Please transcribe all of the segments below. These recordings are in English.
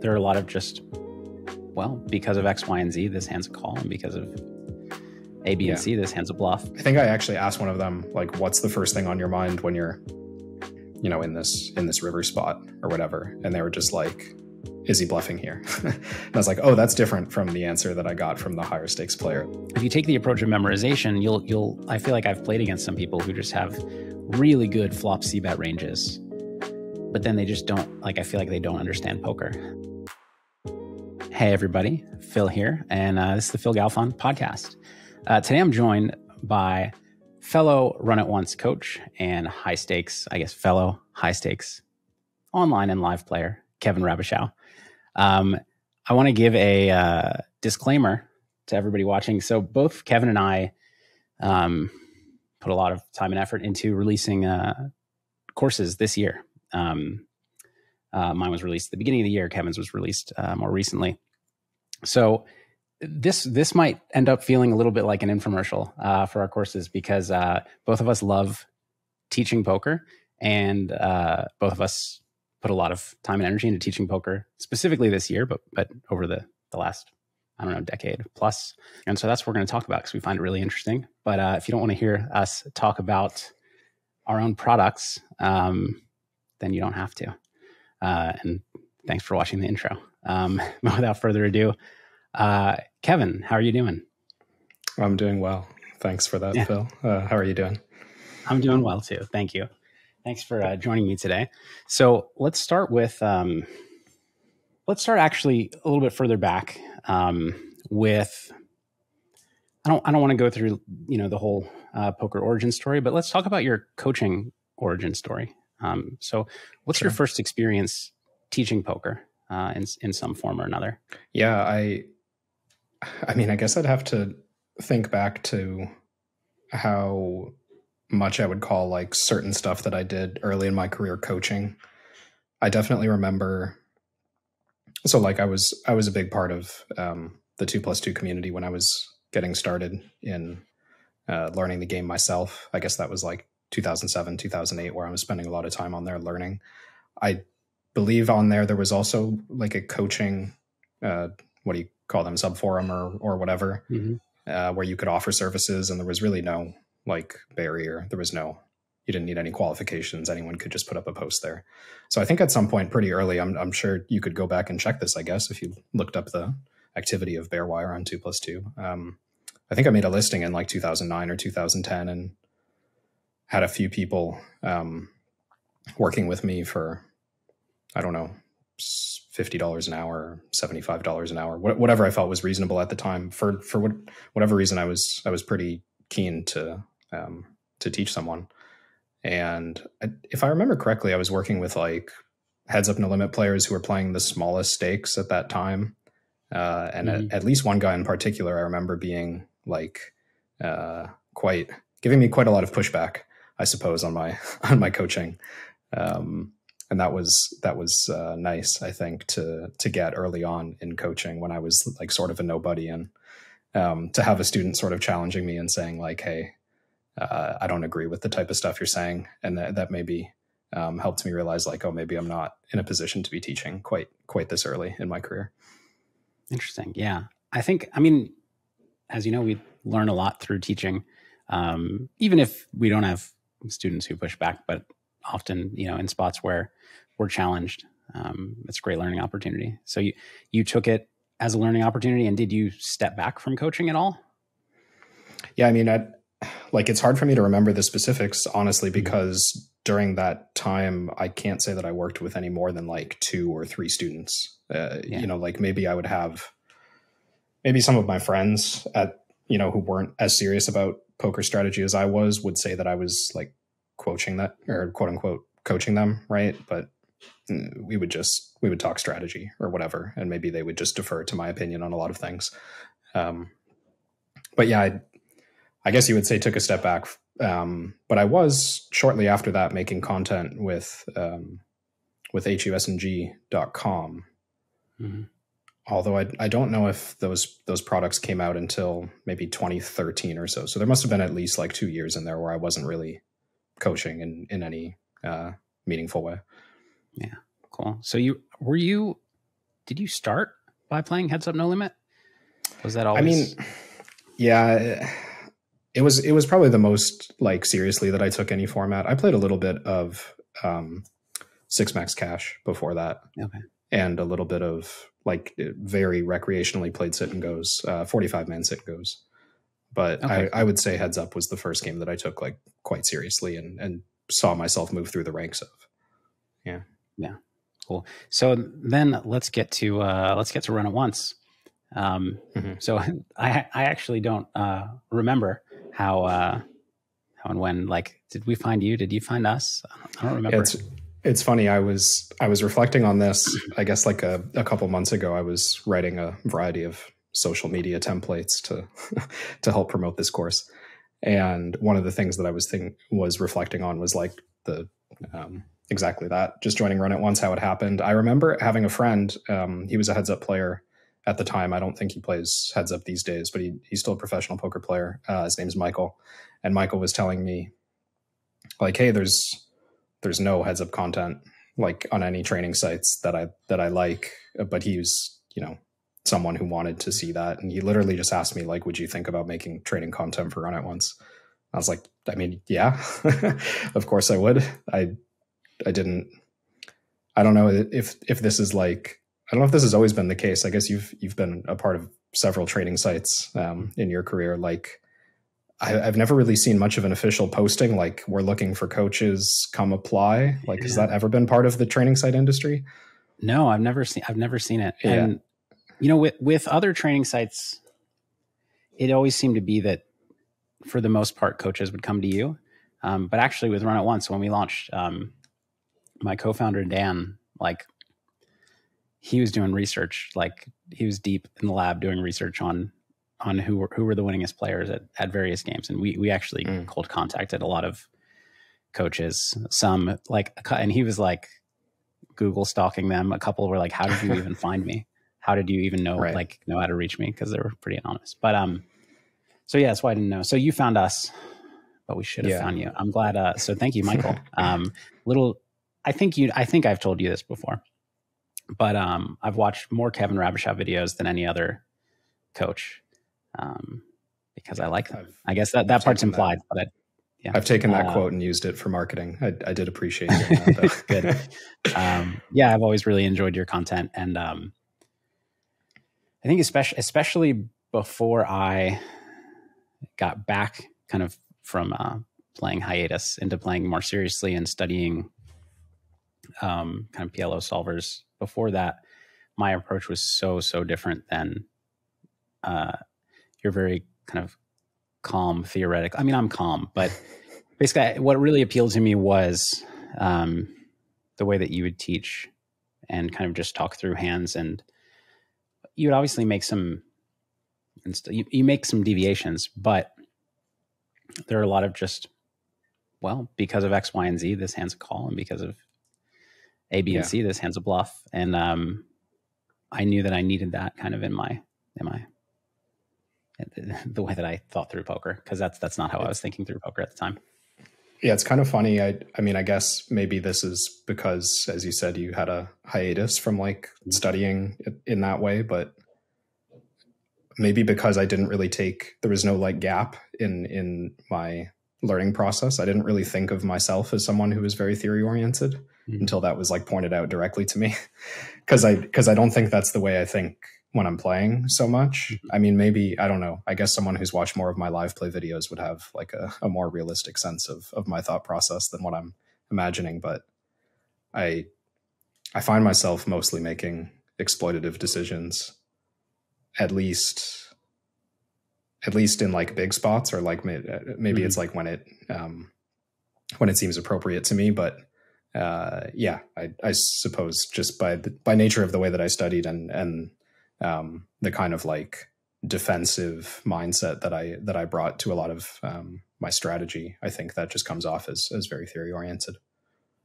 there are a lot of just, well, because of X, Y, and Z, this hand's a call, and because of A, B, and C, this hand's a bluff. I think I actually asked one of them like, "What's the first thing on your mind when you're, you know, in this in this river spot or whatever?" And they were just like, "Is he bluffing here?" and I was like, "Oh, that's different from the answer that I got from the higher stakes player." If you take the approach of memorization, you'll you'll. I feel like I've played against some people who just have really good flop c bet ranges, but then they just don't like. I feel like they don't understand poker. Hey everybody, Phil here, and uh, this is the Phil Galfond podcast. Uh, today I'm joined by fellow Run It Once coach and high stakes, I guess, fellow high stakes online and live player Kevin Rabichow. Um, I want to give a uh, disclaimer to everybody watching. So both Kevin and I um, put a lot of time and effort into releasing uh, courses this year. Um, uh, mine was released at the beginning of the year. Kevin's was released uh, more recently. So this this might end up feeling a little bit like an infomercial uh, for our courses because uh, both of us love teaching poker, and uh, both of us put a lot of time and energy into teaching poker specifically this year, but but over the the last I don't know decade plus. And so that's what we're going to talk about because we find it really interesting. But uh, if you don't want to hear us talk about our own products, um, then you don't have to. Uh, and thanks for watching the intro. Um, without further ado, uh, Kevin, how are you doing? I'm doing well. Thanks for that, Yeah. Phil. Uh, how are you doing? I'm doing well too. Thank you. Thanks for uh, joining me today. So let's start with um, let's start actually a little bit further back um, with. I don't. I don't want to go through you know the whole uh, poker origin story, but let's talk about your coaching origin story. Um, so, what's your first experience teaching poker uh, in in some form or another? Yeah, I I mean, I guess I'd have to think back to how much I would call like certain stuff that I did early in my career coaching. I definitely remember so like I was I was a big part of um the 2 plus 2 community when I was getting started in uh, learning the game myself. I guess that was like 2007, 2008 where I was spending a lot of time on there learning. I believe on there there was also like a coaching uh what do you call them sub forum or or whatever uh, where you could offer services and there was really no like barrier. There was no you didn't need any qualifications. Anyone could just put up a post there. So i think at some point pretty early i'm, I'm sure you could go back and check this i guess if you looked up the activity of bearwire on 2 plus 2 um, i think i made a listing in like 2009 or 2010 and had a few people um, working with me for i don't know $50 an hour $75 an hour wh- whatever i felt was reasonable at the time. For for what, whatever reason i was i was pretty keen to um, to teach someone. And I, if i remember correctly i was working with like heads up no limit players who were playing the smallest stakes at that time. Uh, and Mhm. at, at least one guy in particular i remember being like uh, quite giving me quite a lot of pushback i suppose on my on my coaching. Um, and that was that was uh, nice i think to to get early on in coaching when i was like sort of a nobody and um, to have a student sort of challenging me and saying like hey uh, i don't agree with the type of stuff you're saying and that, that maybe um, helped me realize like oh maybe i'm not in a position to be teaching quite quite this early in my career Interesting. Yeah. I think, I mean, as you know, we learn a lot through teaching, um, even if we don't have students who push back, but often, you know, in spots where we're challenged, um, it's a great learning opportunity. So you, you took it as a learning opportunity and did you step back from coaching at all? Yeah, I mean, I like it's hard for me to remember the specifics honestly because during that time I can't say that I worked with any more than like two or three students. Uh, Yeah. You know, like maybe I would have maybe some of my friends at you know who weren't as serious about poker strategy as I was would say that I was like coaching that or quote unquote coaching them, right? But we would just we would talk strategy or whatever, and maybe they would just defer to my opinion on a lot of things. Um, but yeah, I, I guess you would say took a step back. Um, but I was shortly after that making content with um, with husng.com. Mhm. Although I, I don't know if those those products came out until maybe 2013 or so. So there must have been at least like two years in there where I wasn't really coaching in in any uh, meaningful way. Yeah, cool. So you, were you did you start by playing Heads Up No Limit? Was that always? I mean, yeah, it was it was probably the most like seriously that I took any format. I played a little bit of um, Six Max Cash before that, okay, and a little bit of like very recreationally played sit and goes, uh, forty five man sit and goes. But Okay. I, I would say Heads Up was the first game that I took like quite seriously and and saw myself move through the ranks of. Cool. So then let's get to uh, let's get to run it once. Um, Mhm. So I I actually don't uh, remember how uh, how and when. Like, did we find you? Did you find us? I don't, I don't remember. It's it's funny. I was I was reflecting on this. I guess like a, a couple months ago, I was writing a variety of social media templates to to help promote this course. And one of the things that I was think was reflecting on was like the um, exactly that. Just joining Run It Once, how it happened. I remember having a friend. Um, he was a heads up player at the time. I don't think he plays heads up these days, but he, he's still a professional poker player. Uh, his name's Michael, and Michael was telling me like, "Hey, there's there's no heads up content like on any training sites that I that I like." But he's you know someone who wanted to see that, and he literally just asked me like, "Would you think about making training content for Run It Once?" I was like, "I mean, yeah, of course I would." I I didn't. I don't know if if this is like I don't know if this has always been the case. I guess you've you've been a part of several training sites um, in your career. Like I, I've never really seen much of an official posting like we're looking for coaches, come apply. Like has that ever been part of the training site industry? No, I've never seen. I've never seen it. Yeah. And you know, with with other training sites, it always seemed to be that for the most part, coaches would come to you. Um, but actually, with Run It Once, when we launched, um, my co-founder Dan, like, he was doing research. Like, he was deep in the lab doing research on on who were who were the winningest players at, at various games, and we we actually Mm. cold contacted a lot of coaches. Some like, and he was like Google stalking them. A couple were like, "How did you even find me? How did you even know Right. like know how to reach me?" Because they were pretty anonymous. But um, so yeah, that's why I didn't know. So you found us, but we should have Yeah. found you. I'm glad. Uh, so thank you, Michael. um, little, I think you. I think I've told you this before, but um, I've watched more Kevin Rabichow videos than any other coach, um, because I like them. I've, I guess that that I've part's taken that. implied, but I, yeah. I've taken that Uh, quote and used it for marketing. I, I did appreciate that. Good. um, yeah, I've always really enjoyed your content, and um, I think especially especially before I got back, kind of from uh, playing hiatus into playing more seriously and studying um, kind of PLO solvers. Before that, my approach was so so different than uh, your very kind of calm theoretical. I mean, I'm calm, but basically, what really appealed to me was um, the way that you would teach and kind of just talk through hands and you would obviously make some you, you make some deviations but there are a lot of just well because of x y and z this hand's a call and because of a b Yeah. and c this hand's a bluff and um i knew that i needed that kind of in my in my the way that i thought through poker because that's that's not how i was thinking through poker at the time Yeah, it's kind of funny. I I mean, I guess maybe this is because, as you said, you had a hiatus from like studying in that way, but maybe because I didn't really take there was no like gap in in my learning process. I didn't really think of myself as someone who was very theory oriented Mhm. until that was like pointed out directly to me. Cause I because I don't think that's the way I think when I'm playing so much. I mean, maybe I don't know. I guess someone who's watched more of my live play videos would have like a, a more realistic sense of of my thought process than what I'm imagining. But I I find myself mostly making exploitative decisions, at least at least in like big spots or like uh, maybe it's like when it um when it seems appropriate to me but uh yeah i i suppose just by the, by nature of the way that i studied and and um the kind of like defensive mindset that i that i brought to a lot of um my strategy i think that just comes off as as very theory oriented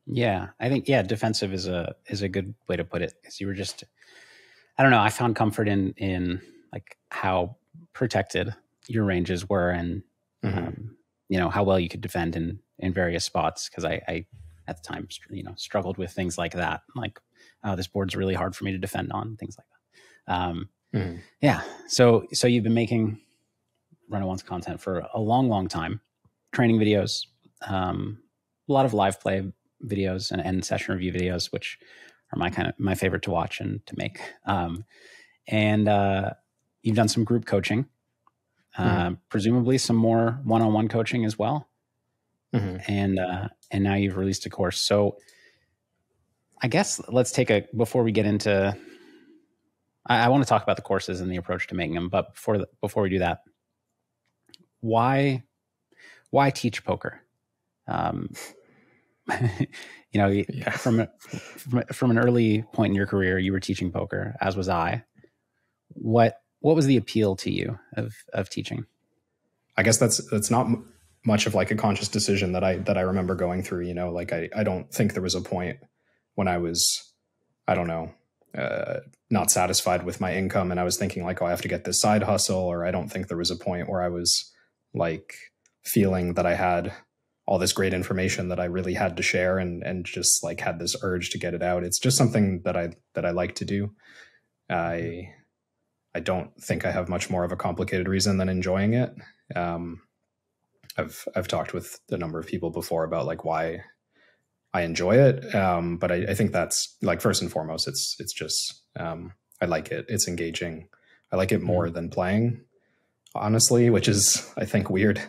Yeah, I think yeah, defensive is a is a good way to put it because you were just I don't know. I found comfort in in like how protected your ranges were and Mhm. um, you know how well you could defend in in various spots because I, I at the time you know struggled with things like that. Like oh, this board's really hard for me to defend on, things like that. Um, mm. Yeah. So so you've been making Run Once content for a long, long time, training videos, um, a lot of live play videos and, and session review videos, which are my kind of my favorite to watch and to make. Um, and uh, you've done some group coaching, uh, mm-hmm. presumably some more one-on-one coaching as well. Mm-hmm. And uh, and now you've released a course. So I guess let's take a before we get into. I, I want to talk about the courses and the approach to making them, but before the, before we do that, why why teach poker? Um, you know, yeah. from, from from an early point in your career, you were teaching poker, as was I. What what was the appeal to you of of teaching? I guess that's that's not much of like a conscious decision that I that I remember going through. You know, like I I don't think there was a point when I was I don't know uh, not satisfied with my income and I was thinking like oh I have to get this side hustle or I don't think there was a point where I was like feeling that I had all this great information that I really had to share and and just like had this urge to get it out. It's just something that I that I like to do. I I don't think I have much more of a complicated reason than enjoying it. Um, I've I've talked with a number of people before about like why I enjoy it, um, but I, I, think that's like first and foremost, it's it's just um, I like it. It's engaging. I like it more mm-hmm. than playing honestly, which is I think weird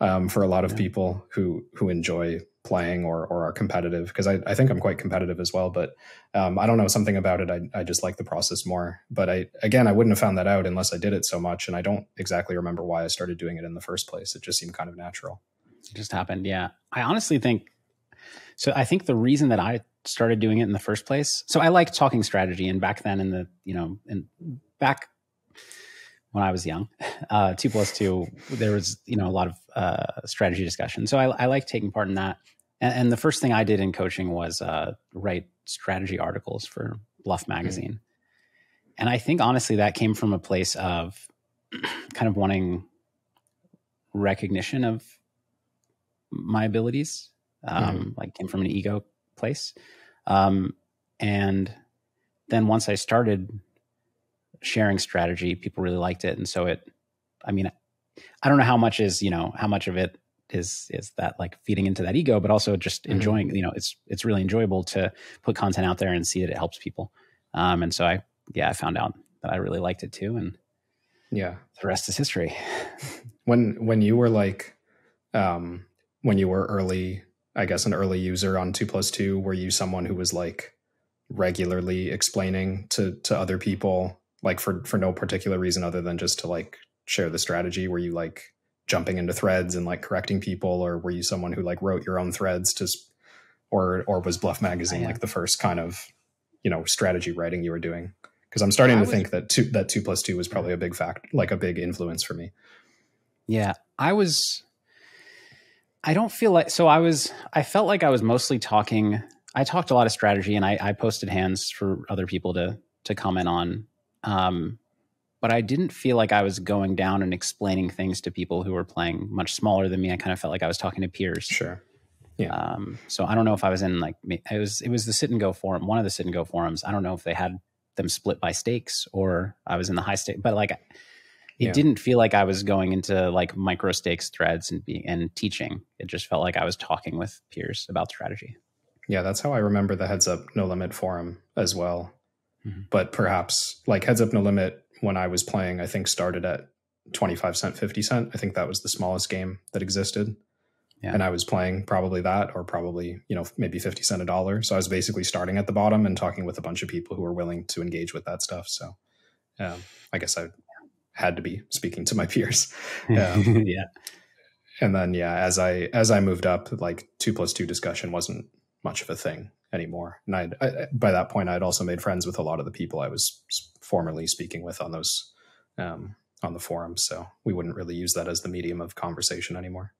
um, for a lot of yeah. people who who enjoy playing or or are competitive because I, I think I'm quite competitive as well. But um, I don't know something about it. I I just like the process more. But I again I wouldn't have found that out unless I did it so much, and I don't exactly remember why I started doing it in the first place. It just seemed kind of natural. It just happened. Yeah, I honestly think so. I think the reason that I started doing it in the first place. So I like talking strategy, and back then in the you know and back when I was young. Uh, two plus two, there was you know a lot of uh, strategy discussion. So I, I like taking part in that. And, and, the first thing I did in coaching was uh, write strategy articles for Bluff Magazine. Mm-hmm. And I think honestly that came from a place of kind of wanting recognition of my abilities. Um, mm-hmm. Like came from an ego place. Um, and then once I started sharing strategy. People really liked it, and so it. I mean, I don't know how much is you know how much of it is is that like feeding into that ego, but also just mm-hmm. enjoying. Mm-hmm. You know, it's it's really enjoyable to put content out there and see that it helps people. Um, and so I yeah I found out that I really liked it too, and yeah, the rest is history. when when you were like, um, when you were early, I guess an early user on two plus two, were you someone who was like regularly explaining to to other people like for for no particular reason other than just to like share the strategy were you like jumping into threads and like correcting people or were you someone who like wrote your own threads to or or was bluff magazine like the first kind of you know strategy writing you were doing? Because i'm starting to was, think that two that two plus two was probably a big fact like a big influence for me. Yeah i was i don't feel like so i was i felt like i was mostly talking i talked a lot of strategy and i, I posted hands for other people to to comment on. Um, but I didn't feel like I was going down and explaining things to people who were playing much smaller than me. I kind of felt like I was talking to peers. Sure. Yeah. Um, so I don't know if I was in like it was it was the sit and go forum, one of the sit and go forums. I don't know if they had them split by stakes or I was in the high stake, but like it yeah. didn't feel like I was going into like micro stakes threads and be and teaching. It just felt like I was talking with peers about strategy. Yeah, that's how I remember the Heads Up No Limit forum as well. Mm-hmm. But perhaps like Heads Up No Limit when I was playing, I think started at 25 cent, 50 cent. I think that was the smallest game that existed. Yeah. And I was playing probably that or probably, you know, maybe 50 cent a dollar. So I was basically starting at the bottom and talking with a bunch of people who were willing to engage with that stuff. So um, I guess I had to be speaking to my peers. Um, yeah. And then, yeah, as I, as I moved up, like two plus two discussion wasn't much of a thing anymore. And I'd, I, by that point, I'd also made friends with a lot of the people I was formerly speaking with on those um, on the forums. So we wouldn't really use that as the medium of conversation anymore.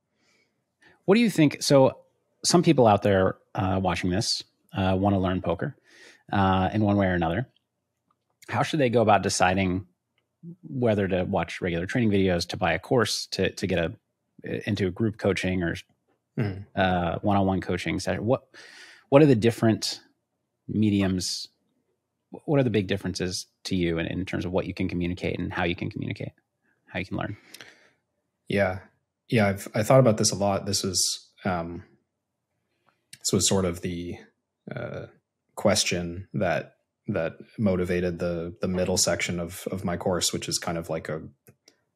What do you think? So some people out there uh, watching this uh, want to learn poker uh, in one way or another. How should they go about deciding whether to watch regular training videos, to buy a course, to to get a into a group coaching or one on one coaching? Session? What what are the different mediums what are the big differences to you in, in terms of what you can communicate and how you can communicate, how you can learn? Yeah, yeah, I've I thought about this a lot. This was um, this was sort of the uh, question that that motivated the the middle section of of my course, which is kind of like a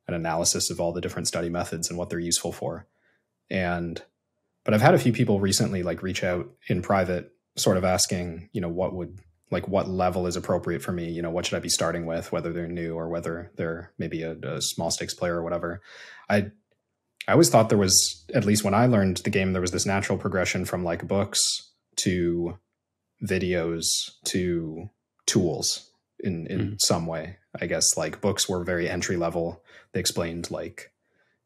an analysis of all the different study methods and what they're useful for. And but I've had a few people recently like reach out in private, sort of asking, you know, what would like what level is appropriate for me? You know, what should I be starting with, whether they're new or whether they're maybe a, a small stakes player or whatever. I I always thought there was, at least when I learned the game, there was this natural progression from like books to videos to tools in in mm. some way. I guess like books were very entry level. They explained like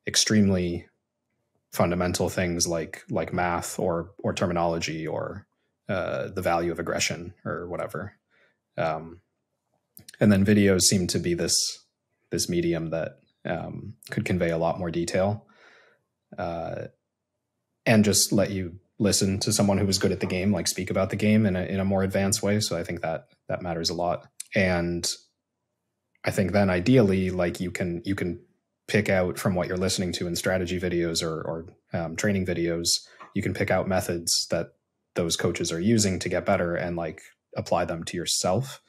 extremely fundamental things like like math or or terminology or uh, the value of aggression or whatever. Um, and then videos seem to be this this medium that um, could convey a lot more detail uh, and just let you listen to someone who was good at the game, like speak about the game in a, in a more advanced way. So I think that that matters a lot. And I think then ideally, like you can you can pick out from what you're listening to in strategy videos or, or um, training videos, you can pick out methods that those coaches are using to get better and like apply them to yourself.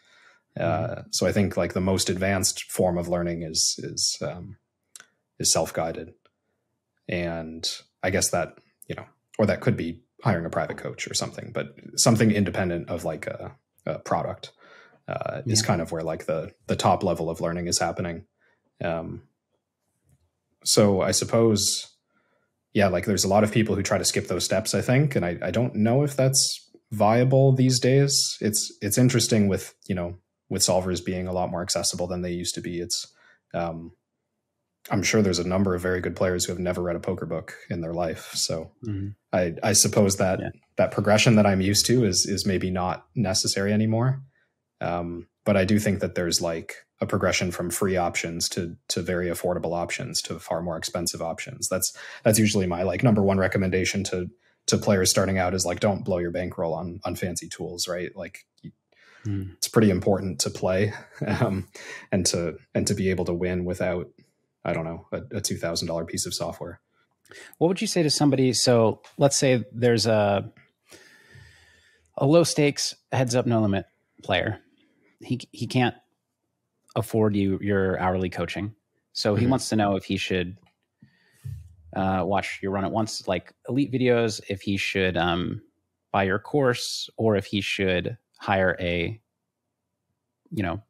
Uh, mm-hmm. so I think like the most advanced form of learning is is um, is self guided, and I guess that you know, or that could be hiring a private coach or something, but something independent of like a, a product uh, yeah. is kind of where like the the top level of learning is happening. Um, so I suppose, yeah, like there's a lot of people who try to skip those steps. I think, and I, I don't know if that's viable these days. It's it's interesting with you know with solvers being a lot more accessible than they used to be. It's um, I'm sure there's a number of very good players who have never read a poker book in their life. So mm-hmm. I, I suppose that yeah. that progression that I'm used to is is maybe not necessary anymore. Um, but I do think that there's like a progression from free options to to very affordable options to far more expensive options. That's that's usually my like number one recommendation to to players starting out is like don't blow your bankroll on on fancy tools, right? Like mm. it's pretty important to play um, and to and to be able to win without I don't know, a, a two thousand dollar piece of software. What would you say to somebody? So let's say there's a a low stakes heads up no limit player. He he can't afford you your hourly coaching, so he mm-hmm. wants to know if he should uh, watch your Run It Once like elite videos, if he should um, buy your course, or if he should hire a you know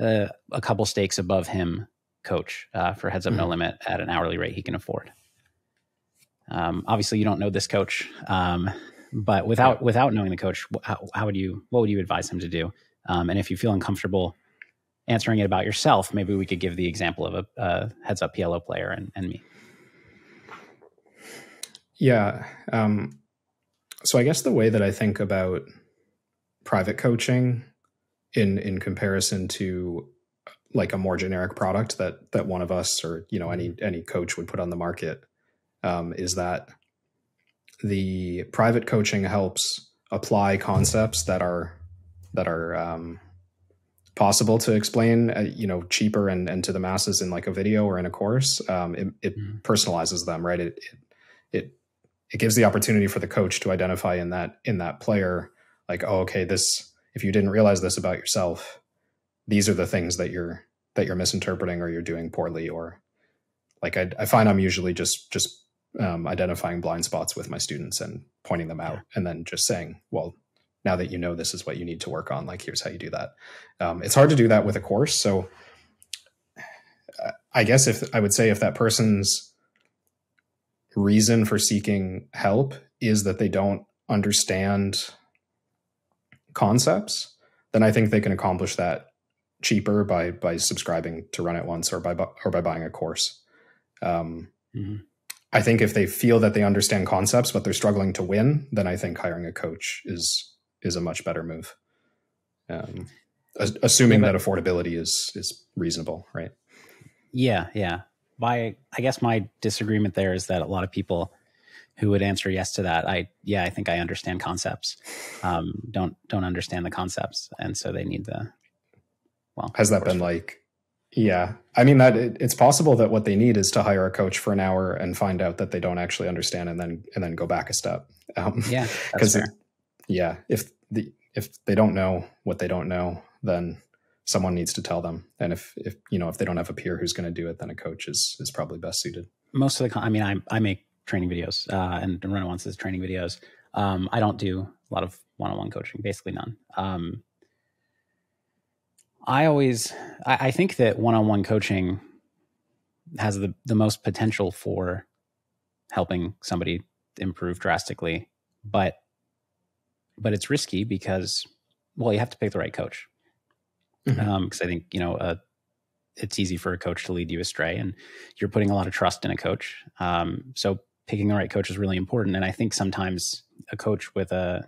uh, a couple stakes above him coach uh, for Heads Up mm-hmm. No Limit at an hourly rate he can afford. Um, obviously, you don't know this coach, um, but without without knowing the coach, how, how, would you what would you advise him to do? Um, and if you feel uncomfortable answering it about yourself, maybe we could give the example of a, a Heads Up PLO player and, and me. Yeah. Um, so I guess the way that I think about private coaching in in comparison to like a more generic product that that one of us or you know any any coach would put on the market um, is that the private coaching helps apply concepts that are that are um, possible to explain uh, you know cheaper and, and to the masses in like a video or in a course um, it, it mm-hmm. personalizes them right it, it it it gives the opportunity for the coach to identify in that in that player like oh okay this if you didn't realize this about yourself these are the things that you're that you're misinterpreting or you're doing poorly or like I, I find I'm usually just just um, identifying blind spots with my students and pointing them out yeah. and then just saying well now that you know this is what you need to work on like here's how you do that um, it's hard to do that with a course so i guess if i would say if that person's reason for seeking help is that they don't understand concepts then i think they can accomplish that cheaper by by subscribing to Run It Once or by or by buying a course. Um, mm-hmm. I think if they feel that they understand concepts but they're struggling to win, then I think hiring a coach is is a much better move. Um, assuming yeah, that affordability is is reasonable, right? Yeah, yeah. My I guess my disagreement there is that a lot of people who would answer yes to that. I yeah, I think I understand concepts. Um, don't don't understand the concepts, and so they need the. Well, has that been like? Yeah, I mean that it, it's possible that what they need is to hire a coach for an hour and find out that they don't actually understand, and then and then go back a step. Um, yeah, because yeah, if the if they don't know what they don't know, then someone needs to tell them. And if if you know if they don't have a peer who's going to do it, then a coach is is probably best suited. Most of the, I mean, I I make training videos uh, and Run wants his training videos. Um, I don't do a lot of one-on-one coaching, basically none. Um, I always, I, I think that one-on-one coaching has the the most potential for helping somebody improve drastically, but but it's risky because well, you have to pick the right coach. Because mm-hmm. um, I think you know uh, it's easy for a coach to lead you astray, and you're putting a lot of trust in a coach. Um, so picking the right coach is really important. And I think sometimes a coach with a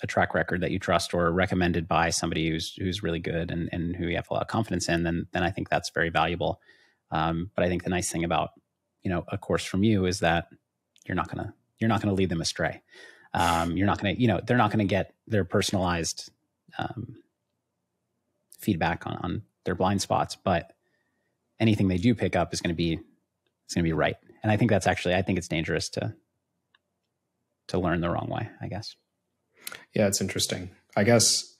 a track record that you trust or recommended by somebody who's who's really good and, and who you have a lot of confidence in, then then I think that's very valuable. Um, but I think the nice thing about you know a course from you is that you're not gonna you're not gonna lead them astray. Um, you're not gonna you know they're not gonna get their personalized um, feedback on, on their blind spots, but anything they do pick up is going to be it's going to be right and I think that's actually I think it's dangerous to to learn the wrong way. I guess. Yeah, it's interesting. I guess.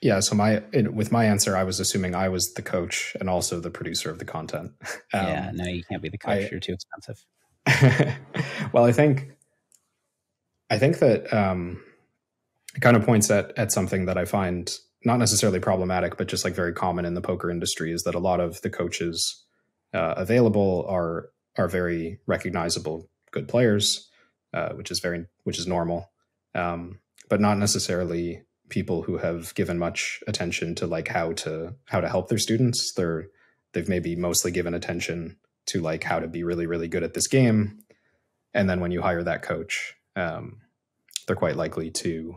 Yeah, so my it, with my answer, I was assuming I was the coach and also the producer of the content. Um, yeah, no, you can't be the coach. I, You're too expensive. well, I think, I think that um, it kind of points at at something that I find not necessarily problematic, but just like very common in the poker industry is that a lot of the coaches uh, available are are very recognizable good players, uh, which is very which is normal, um, but not necessarily people who have given much attention to like how to how to help their students. They're they've maybe mostly given attention to like how to be really really good at this game, and then when you hire that coach, um, they're quite likely to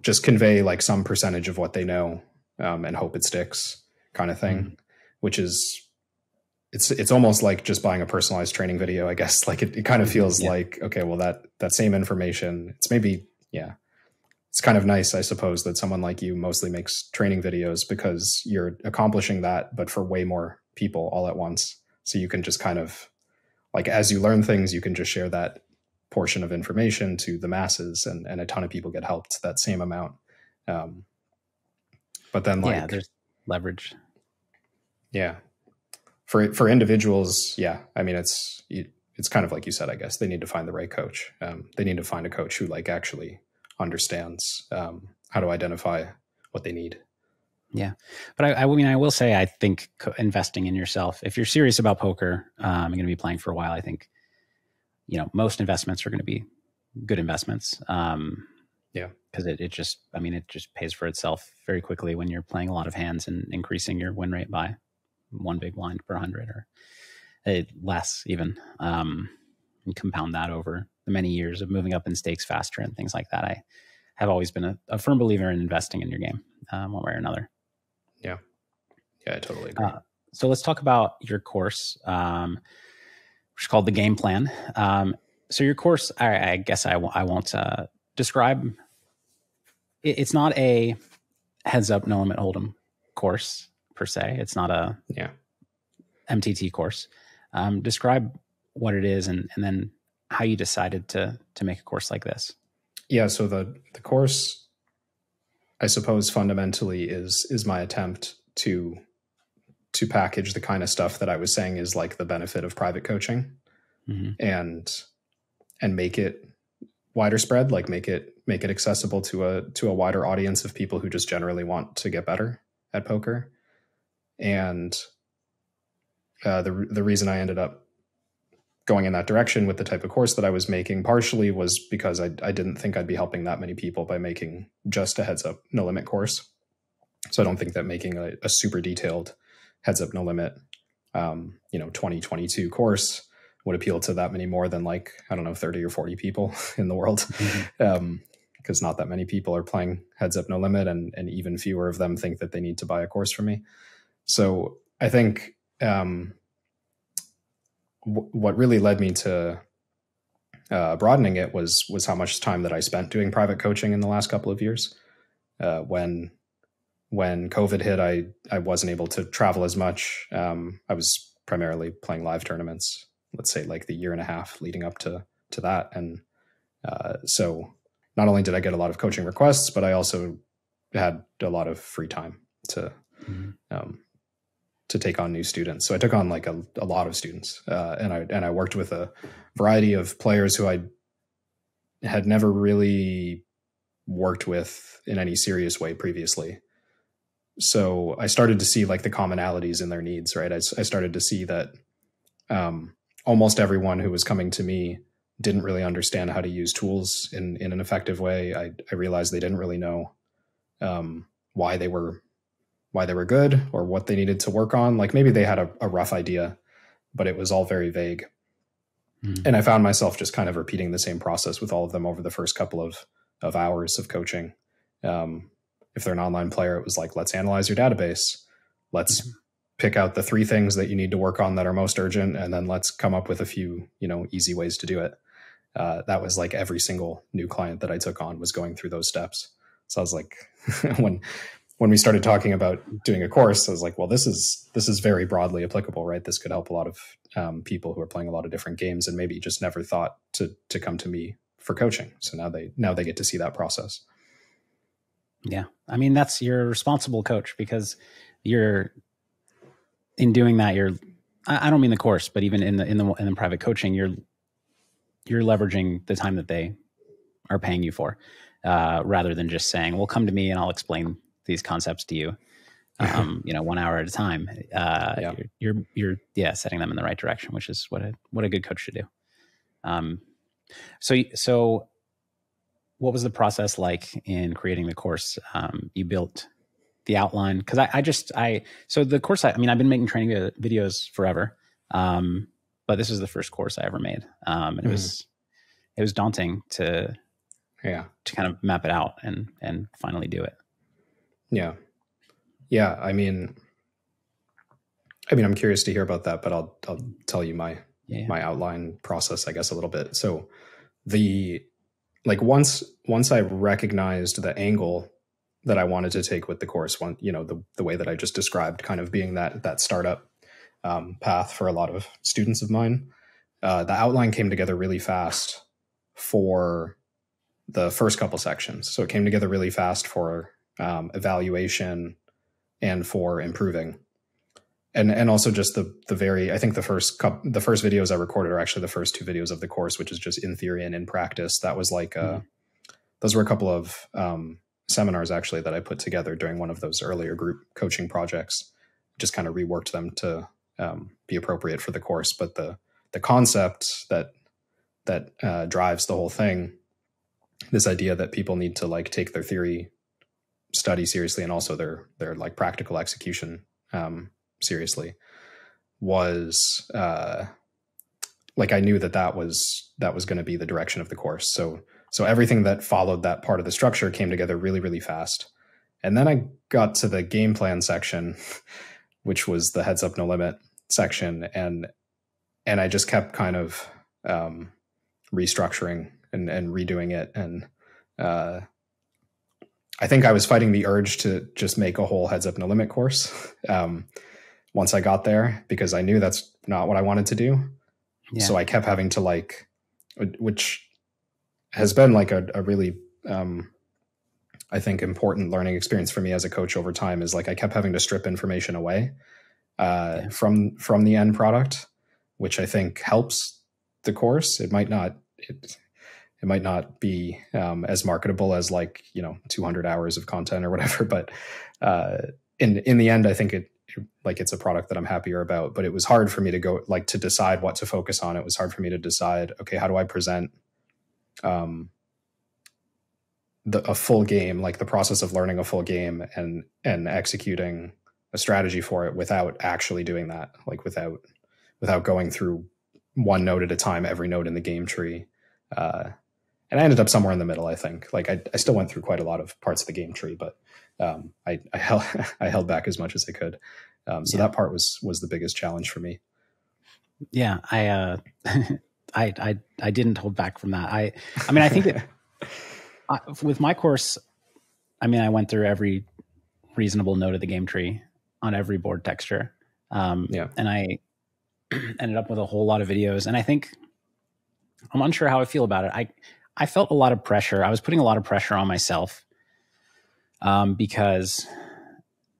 just convey like some percentage of what they know um, and hope it sticks kind of thing, mm-hmm. which is it's it's almost like just buying a personalized training video i guess like it, it kind of feels yeah. like okay well that that same information it's maybe yeah it's kind of nice i suppose that someone like you mostly makes training videos because you're accomplishing that but for way more people all at once so you can just kind of like as you learn things you can just share that portion of information to the masses and, and a ton of people get helped that same amount um, but then like yeah there's leverage yeah for for individuals, yeah, I mean it's it's kind of like you said. I guess they need to find the right coach. Um, they need to find a coach who like actually understands um, how to identify what they need. Yeah, but I, I mean, I will say, I think investing in yourself, if you're serious about poker, um, going to be playing for a while. I think, you know, most investments are going to be good investments. Um, yeah, because it, it just, I mean, it just pays for itself very quickly when you're playing a lot of hands and increasing your win rate by one big blind per hundred or uh, less even. Um, and compound that over the many years of moving up in stakes faster and things like that. I have always been a, a firm believer in investing in your game, um, one way or another. Yeah, yeah, I totally agree. Uh, so let's talk about your course, um, which is called the Game Plan. Um, so your course, I, I guess I w- I won't uh, describe. It, it's not a heads up, no limit hold'em course per se. It's not a yeah MTT course. Um, describe what it is and, and then how you decided to to make a course like this. Yeah, so the the course, I suppose, fundamentally is is my attempt to to package the kind of stuff that I was saying is like the benefit of private coaching, mm-hmm. and and make it wider spread, like make it make it accessible to a to a wider audience of people who just generally want to get better at poker and uh, the the reason I ended up going in that direction with the type of course that I was making partially was because I, I didn't think I'd be helping that many people by making just a heads up no limit course. So I don't think that making a, a super detailed heads up no limit, um, you know, 2022 course would appeal to that many more than like, I don't know, 30 or 40 people in the world. Mm-hmm. Um, because not that many people are playing heads up no limit and, and even fewer of them think that they need to buy a course from me. So I think um, w- what really led me to uh, broadening it was was how much time that I spent doing private coaching in the last couple of years. Uh, when when COVID hit, I I wasn't able to travel as much. Um, I was primarily playing live tournaments. Let's say like the year and a half leading up to to that, and uh, so not only did I get a lot of coaching requests, but I also had a lot of free time to mm-hmm. um, to take on new students. So I took on like a, a lot of students, uh, and I and I worked with a variety of players who I had never really worked with in any serious way previously. So I started to see like the commonalities in their needs. Right, I, I started to see that um, almost everyone who was coming to me didn't really understand how to use tools in in an effective way. I, I realized they didn't really know um, why they were why they were good or what they needed to work on. Like maybe they had a, a rough idea, but it was all very vague. Mm. And I found myself just kind of repeating the same process with all of them over the first couple of of hours of coaching. Um, if they're an online player, it was like, let's analyze your database. Let's mm-hmm. pick out the three things that you need to work on that are most urgent, and then let's come up with a few, you know, easy ways to do it. Uh, that was like every single new client that I took on was going through those steps. So I was like, when when we started talking about doing a course, I was like, well, this is this is very broadly applicable, right? This could help a lot of um, people who are playing a lot of different games and maybe just never thought to to come to me for coaching. So now they now they get to see that process. Yeah, I mean that's you're responsible coach because you're in doing that. You're I, I don't mean the course, but even in the in the in the private coaching, you're you're leveraging the time that they are paying you for, uh, rather than just saying, "Well, come to me and I'll explain these concepts to you." Um, you know, one hour at a time. Uh, yeah. You're, you're, you're yeah setting them in the right direction, which is what a what a good coach should do. Um, so so what was the process like in creating the course? Um, you built the outline because I, I, just I so the course I, I, mean I've been making training videos forever, um, but this was the first course I ever made, um, and it mm. was it was daunting to yeah to kind of map it out and and finally do it. Yeah, yeah. I mean, I mean, I'm curious to hear about that, but I'll I'll tell you my yeah. my outline process, I guess, a little bit. So the like once once I recognized the angle that I wanted to take with the course, one you know the the way that I just described, kind of being that that startup um, path for a lot of students of mine. Uh, the outline came together really fast for the first couple sections. So it came together really fast for um, evaluation and for improving. And, and also just the the very I think the first couple, the first videos I recorded are actually the first two videos of the course, which is just in theory and in practice. That was like uh, mm. those were a couple of um, seminars actually that I put together during one of those earlier group coaching projects. Just kind of reworked them to um, be appropriate for the course. But the the concept that that uh, drives the whole thing, this idea that people need to like take their theory study seriously and also their their like practical execution um, seriously, was uh, like I knew that that was that was going to be the direction of the course. So so everything that followed that part of the structure came together really really fast. And then I got to the game plan section, which was the heads up no limit section and and I just kept kind of um, restructuring and, and redoing it and uh, I think I was fighting the urge to just make a whole heads up no limit course um, once I got there because I knew that's not what I wanted to do. Yeah. So I kept having to like, which has been like a, a really, um, I think, important learning experience for me as a coach over time is like I kept having to strip information away uh, yeah. from from the end product, which I think helps the course. It might not it it might not be um, as marketable as like you know 200 hours of content or whatever, but uh, in in the end, I think it like it's a product that I'm happier about. But it was hard for me to go like to decide what to focus on. It was hard for me to decide okay, how do I present um, the, a full game, like the process of learning a full game and and executing a strategy for it without actually doing that, like without without going through one node at a time, every node in the game tree. Uh, and I ended up somewhere in the middle. I think. Like I, I still went through quite a lot of parts of the game tree, but um, I, I held I held back as much as I could. Um, so yeah. that part was was the biggest challenge for me. Yeah, I, uh, I, I, I didn't hold back from that. I, I mean, I think that I, with my course, I mean, I went through every reasonable node of the game tree on every board texture. Um, Yeah. and I ended up with a whole lot of videos. And I think I'm unsure how I feel about it. I, I felt a lot of pressure. I was putting a lot of pressure on myself um, because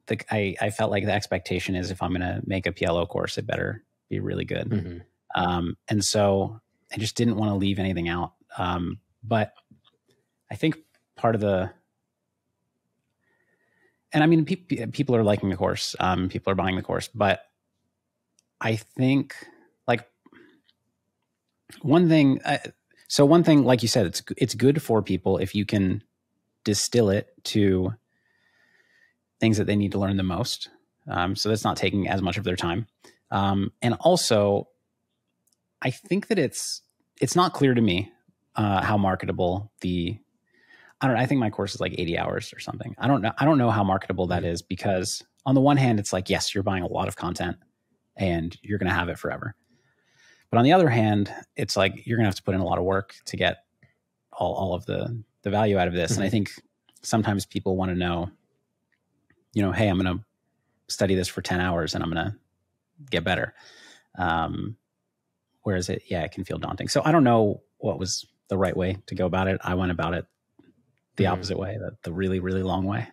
the, I, I felt like the expectation is if I'm going to make a PLO course, it better be really good. Mhm. Um, and so I just didn't want to leave anything out. Um, but I think part of the, and I mean, pe- people are liking the course, um, people are buying the course, but I think like one thing, I, so one thing, like you said, it's, it's good for people if you can distill it to things that they need to learn the most. Um, so that's not taking as much of their time. Um, and also, I think that it's it's not clear to me uh, how marketable the I don't I think my course is like 80 hours or something. I don't know I don't know how marketable that is because on the one hand it's like yes, you're buying a lot of content and you're going to have it forever. But on the other hand, it's like you're going to have to put in a lot of work to get all, all of the the value out of this. And I think sometimes people want to know you know, hey, I'm going to study this for 10 hours and I'm going to get better. Um, whereas it, yeah, it can feel daunting. So I don't know what was the right way to go about it. I went about it the Mhm. opposite way, the, the really, really long way.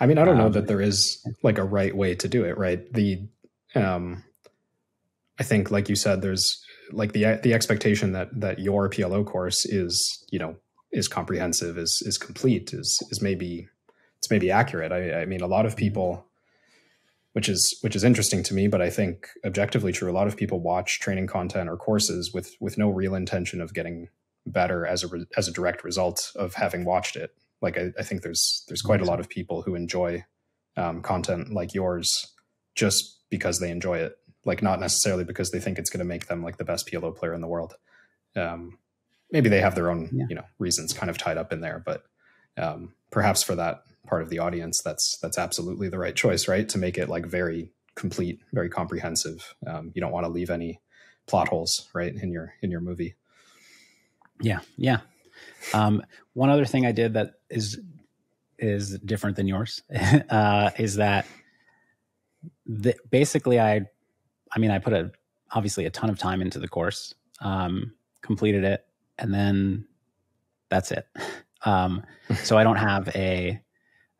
I mean, I don't know Um, that there is like a right way to do it, right? The, um, I think, like you said, there's like the the expectation that that your PLO course is, you know, is comprehensive, is is complete, is is maybe it's maybe accurate. I, I mean, a lot of people, which is which is interesting to me, but I think objectively true. A lot of people watch training content or courses with with no real intention of getting better as a re, as a direct result of having watched it. Like I, I think there's there's quite a lot of people who enjoy um, content like yours just because they enjoy it, like not necessarily because they think it's going to make them like the best PLO player in the world. Um, maybe they have their own Yeah. you know reasons kind of tied up in there, but um, perhaps for that part of the audience, that's that's absolutely the right choice, right? To make it like very complete, very comprehensive. Um, you don't want to leave any plot holes, right, in your in your movie. Yeah. Yeah. Um, one other thing I did that is, is different than yours, uh, is that the, basically I, I mean, I put a, obviously a ton of time into the course, um, completed it, and then that's it. Um, so I don't have a,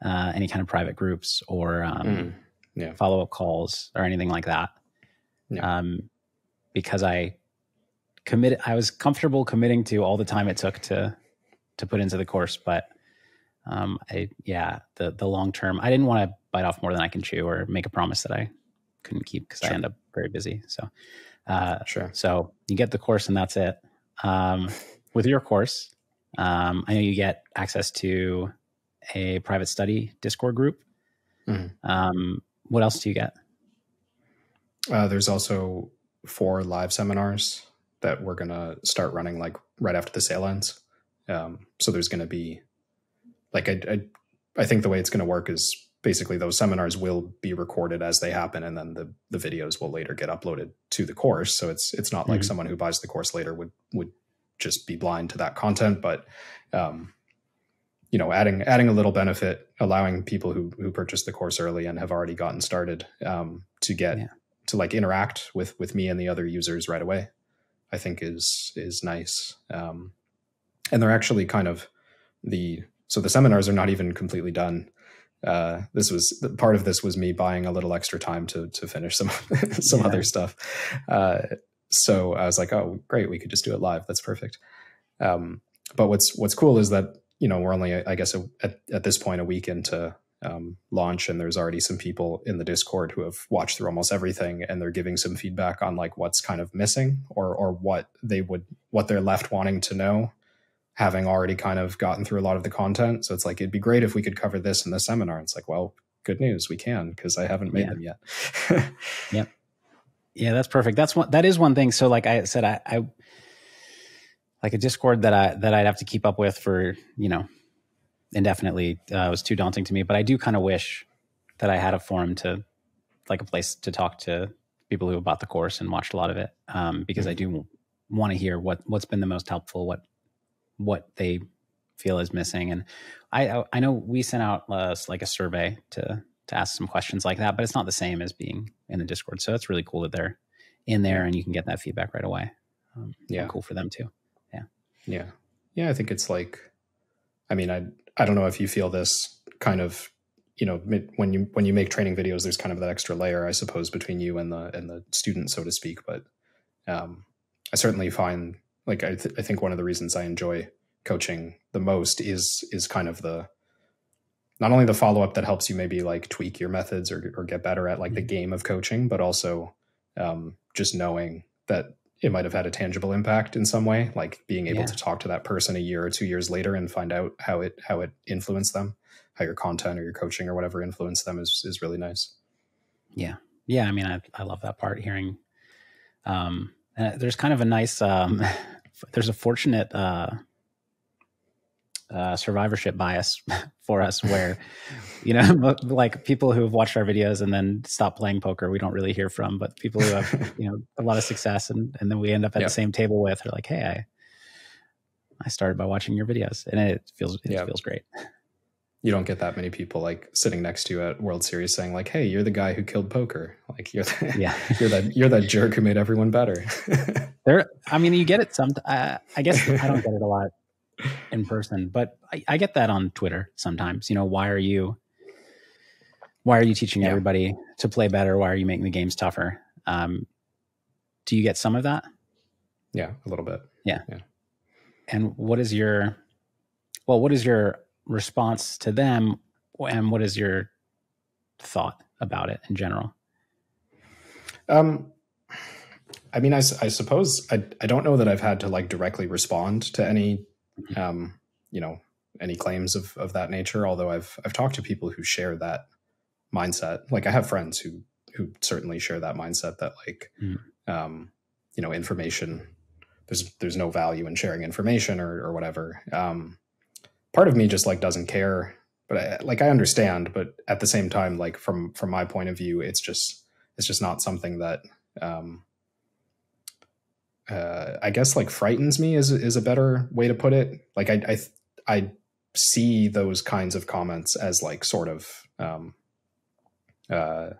uh, any kind of private groups or, um, Mm. Yeah. follow up calls or anything like that. Yeah. Um, because I committed, I was comfortable committing to all the time it took to to put into the course, but um, I yeah the the long term, I didn't want to bite off more than I can chew or make a promise that I couldn't keep because I end up very busy. So uh, Sure. so you get the course and that's it. Um, with your course, um, I know you get access to a private study Discord group. Mhm. Um, what else do you get? Uh, there's also four live seminars that we're gonna start running like right after the sale ends. Um, so there's gonna be like I, I I think the way it's gonna work is basically those seminars will be recorded as they happen, and then the the videos will later get uploaded to the course. So it's it's not like Mhm. someone who buys the course later would would just be blind to that content, but um, you know, adding adding a little benefit, allowing people who who purchased the course early and have already gotten started um, to get Yeah. to like interact with with me and the other users right away. I think is is nice, um, and they're actually kind of the so the seminars are not even completely done. Uh, this was part of this was me buying a little extra time to to finish some some Yeah. other stuff. Uh, so I was like, oh, great, we could just do it live. That's perfect. Um, but what's what's cool is that you know we're only I guess a, at at this point a week into um, launch, and there's already some people in the Discord who have watched through almost everything, and they're giving some feedback on like what's kind of missing or or what they would what they're left wanting to know, having already kind of gotten through a lot of the content. So it's like it'd be great if we could cover this in the seminar. And It's like, well, good news, we can because I haven't made Yeah. them yet. Yeah, Yeah, that's perfect. That's one. That is one thing. So, like I said, I, I like a Discord that I that I'd have to keep up with for you know indefinitely uh, was too daunting to me. But I do kind of wish that I had a forum to like a place to talk to people who have bought the course and watched a lot of it um, because mm-hmm. I do want to hear what what's been the most helpful, what what they feel is missing. And I I know we sent out uh, like a survey to to ask some questions like that, but it's not the same as being in the Discord. So it's really cool that they're in there and you can get that feedback right away. Um, yeah, cool for them too. Yeah, yeah, yeah. I think it's like, I mean, I I don't know if you feel this kind of you know when you when you make training videos there's kind of that extra layer i suppose between you and the and the student so to speak but um, i certainly find like I, th- I think one of the reasons i enjoy coaching the most is is kind of the not only the follow up that helps you maybe like tweak your methods or, or get better at like the mm-hmm. game of coaching but also um, just knowing that it might have had a tangible impact in some way like being able yeah. to talk to that person a year or two years later and find out how it how it influenced them how your content or your coaching or whatever influenced them is is really nice. Yeah, yeah. I mean, I I love that part. Hearing, um, there's kind of a nice, um, there's a fortunate uh, uh, survivorship bias for us where, you know, like people who have watched our videos and then stop playing poker, we don't really hear from, but people who have, you know, a lot of success and, and then we end up at yep. the same table with are like, Hey, I, I started by watching your videos and it feels, it yep. feels great you don't get that many people like sitting next to you at World Series saying like, "Hey, you're the guy who killed poker. Like you're the, yeah, you're that you're that jerk who made everyone better." there, I mean, you get it some. Uh, I guess I don't get it a lot in person, but I, I, get that on Twitter sometimes. You know, why are you why are you teaching yeah. everybody to play better? Why are you making the games tougher? Um, do you get some of that? Yeah, a little bit. Yeah. yeah. And what is your well, what is your response to them and what is your thought about it in general um i mean i, I suppose I, I don't know that i've had to like directly respond to any mm-hmm. um you know any claims of of that nature although i've i've talked to people who share that mindset like i have friends who who certainly share that mindset that like mm. um you know information there's there's no value in sharing information or or whatever um part of me just like doesn't care but I, like i understand but at the same time like from from my point of view it's just it's just not something that um uh i guess like frightens me is is a better way to put it like i i i see those kinds of comments as like sort of um uh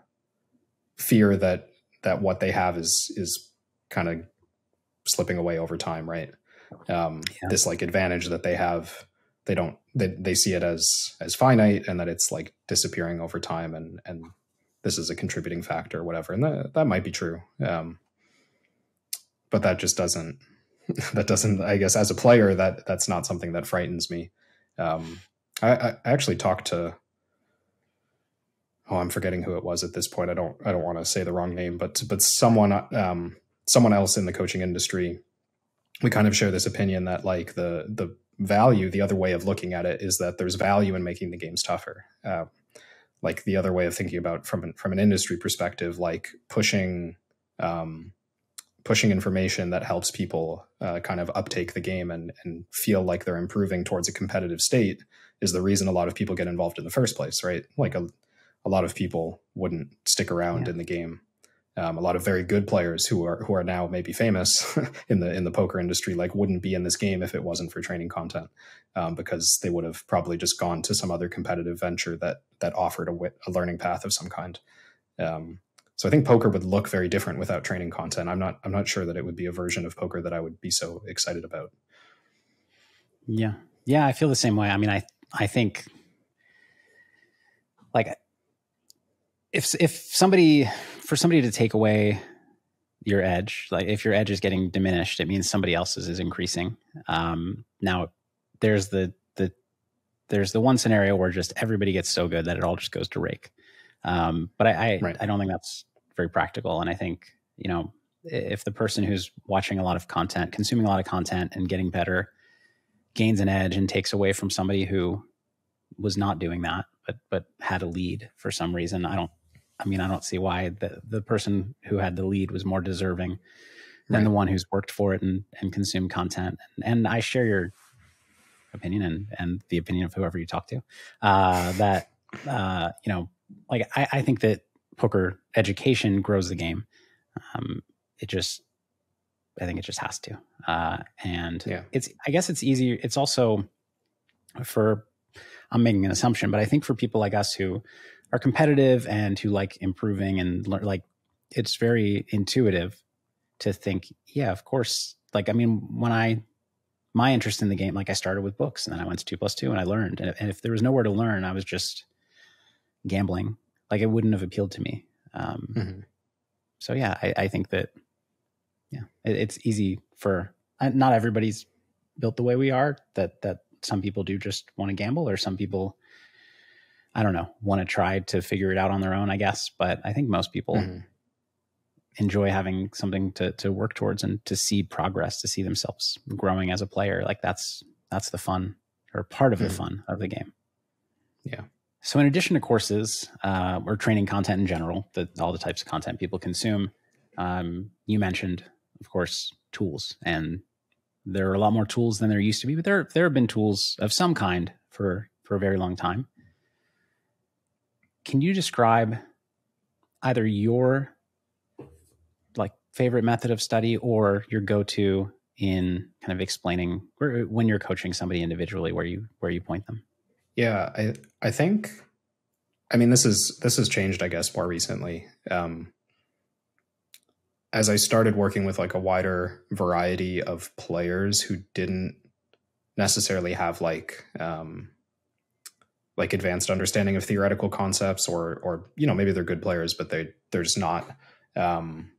fear that that what they have is is kind of slipping away over time right um yeah. this like advantage that they have they don't they, they see it as as finite and that it's like disappearing over time and and this is a contributing factor or whatever. And that, that might be true um, but that just doesn't that doesn't i guess as a player that that's not something that frightens me. Um, I, I actually talked to oh i'm forgetting who it was at this point. I don't i don't want to say the wrong name but but someone um, someone else in the coaching industry we kind of share this opinion that like the the value, the other way of looking at it is that there's value in making the games tougher. Uh, like the other way of thinking about from an, from an industry perspective, like pushing um, pushing information that helps people uh, kind of uptake the game and and feel like they're improving towards a competitive state is the reason a lot of people get involved in the first place, right? Like a a lot of people wouldn't stick around yeah. in the game um, a lot of very good players who are who are now maybe famous in the in the poker industry like wouldn't be in this game if it wasn't for training content um, because they would have probably just gone to some other competitive venture that that offered a, a learning path of some kind um, so I think poker would look very different without training content. I'm not I'm not sure that it would be a version of poker that I would be so excited about. Yeah. Yeah, I feel the same way. I mean, I I think like if if somebody for somebody to take away your edge, like if your edge is getting diminished, it means somebody else's is increasing. Um, now, there's the the there's the one scenario where just everybody gets so good that it all just goes to rake. Um, but I I, right. I don't think that's very practical, and I think you know if the person who's watching a lot of content, consuming a lot of content, and getting better gains an edge and takes away from somebody who was not doing that but but had a lead for some reason. I don't I mean, I don't see why the the person who had the lead was more deserving than right. the one who's worked for it and, and consumed content. And, and, I share your opinion and, and the opinion of whoever you talk to. Uh, that uh, you know, like I, I, think that poker education grows the game. Um, it just, I think it just has to. Uh, and Yeah. it's, I guess it's easy. It's also for, I'm making an assumption, but I think for people like us who are competitive and who like improving and learn, like it's very intuitive to think, yeah, of course. Like, I mean, when I, my interest in the game, like I started with books and then I went to two plus two and I learned. And, and if there was nowhere to learn, I was just gambling. Like it wouldn't have appealed to me. Um, Mhm. so yeah, I, I think that, yeah, it, it's easy for not everybody's built the way we are that, that some people do just want to gamble or some people, I don't know, want to try to figure it out on their own, I guess. But I think most people Mhm. enjoy having something to, to work towards and to see progress, to see themselves growing as a player. Like that's, that's the fun or part of the Mhm. fun of the game. Yeah. So, in addition to courses uh, or training content in general, the, all the types of content people consume, um, you mentioned, of course, tools, and there are a lot more tools than there used to be. But there, there have been tools of some kind for for a very long time. Can you describe either your like favorite method of study or your go-to in kind of explaining where, when you're coaching somebody individually, where you where you point them? Yeah, I I think I mean this is this has changed I guess more recently. Um as I started working with like a wider variety of players who didn't necessarily have like um like advanced understanding of theoretical concepts or or you know maybe they're good players but they they're just not um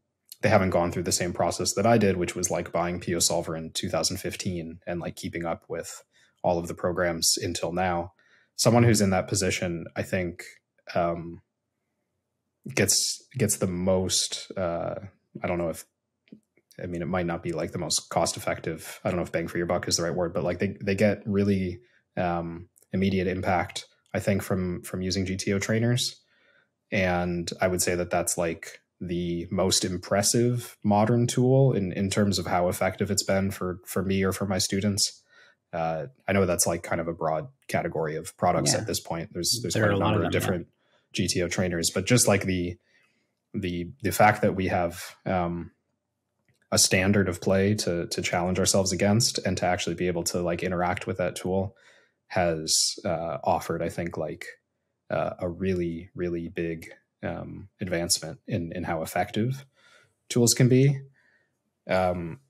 they haven't gone through the same process that I did which was like buying PioSolver in 2015 and like keeping up with all of the programs until now someone who's in that position, I think, um, gets gets the most. Uh, I don't know if, I mean, it might not be like the most cost effective. I don't know if bang for your buck is the right word, but like they they get really um, immediate impact. I think from from using GTO trainers, and I would say that that's like the most impressive modern tool in in terms of how effective it's been for for me or for my students uh, I know that's like kind of a broad category of products Yeah. at this point. There's there's There quite a number of them, yeah. different GTO trainers, but just like the the the fact that we have um, a standard of play to to challenge ourselves against and to actually be able to like interact with that tool has uh, offered, I think, like uh, a really really big um, advancement in in how effective tools can be. Um,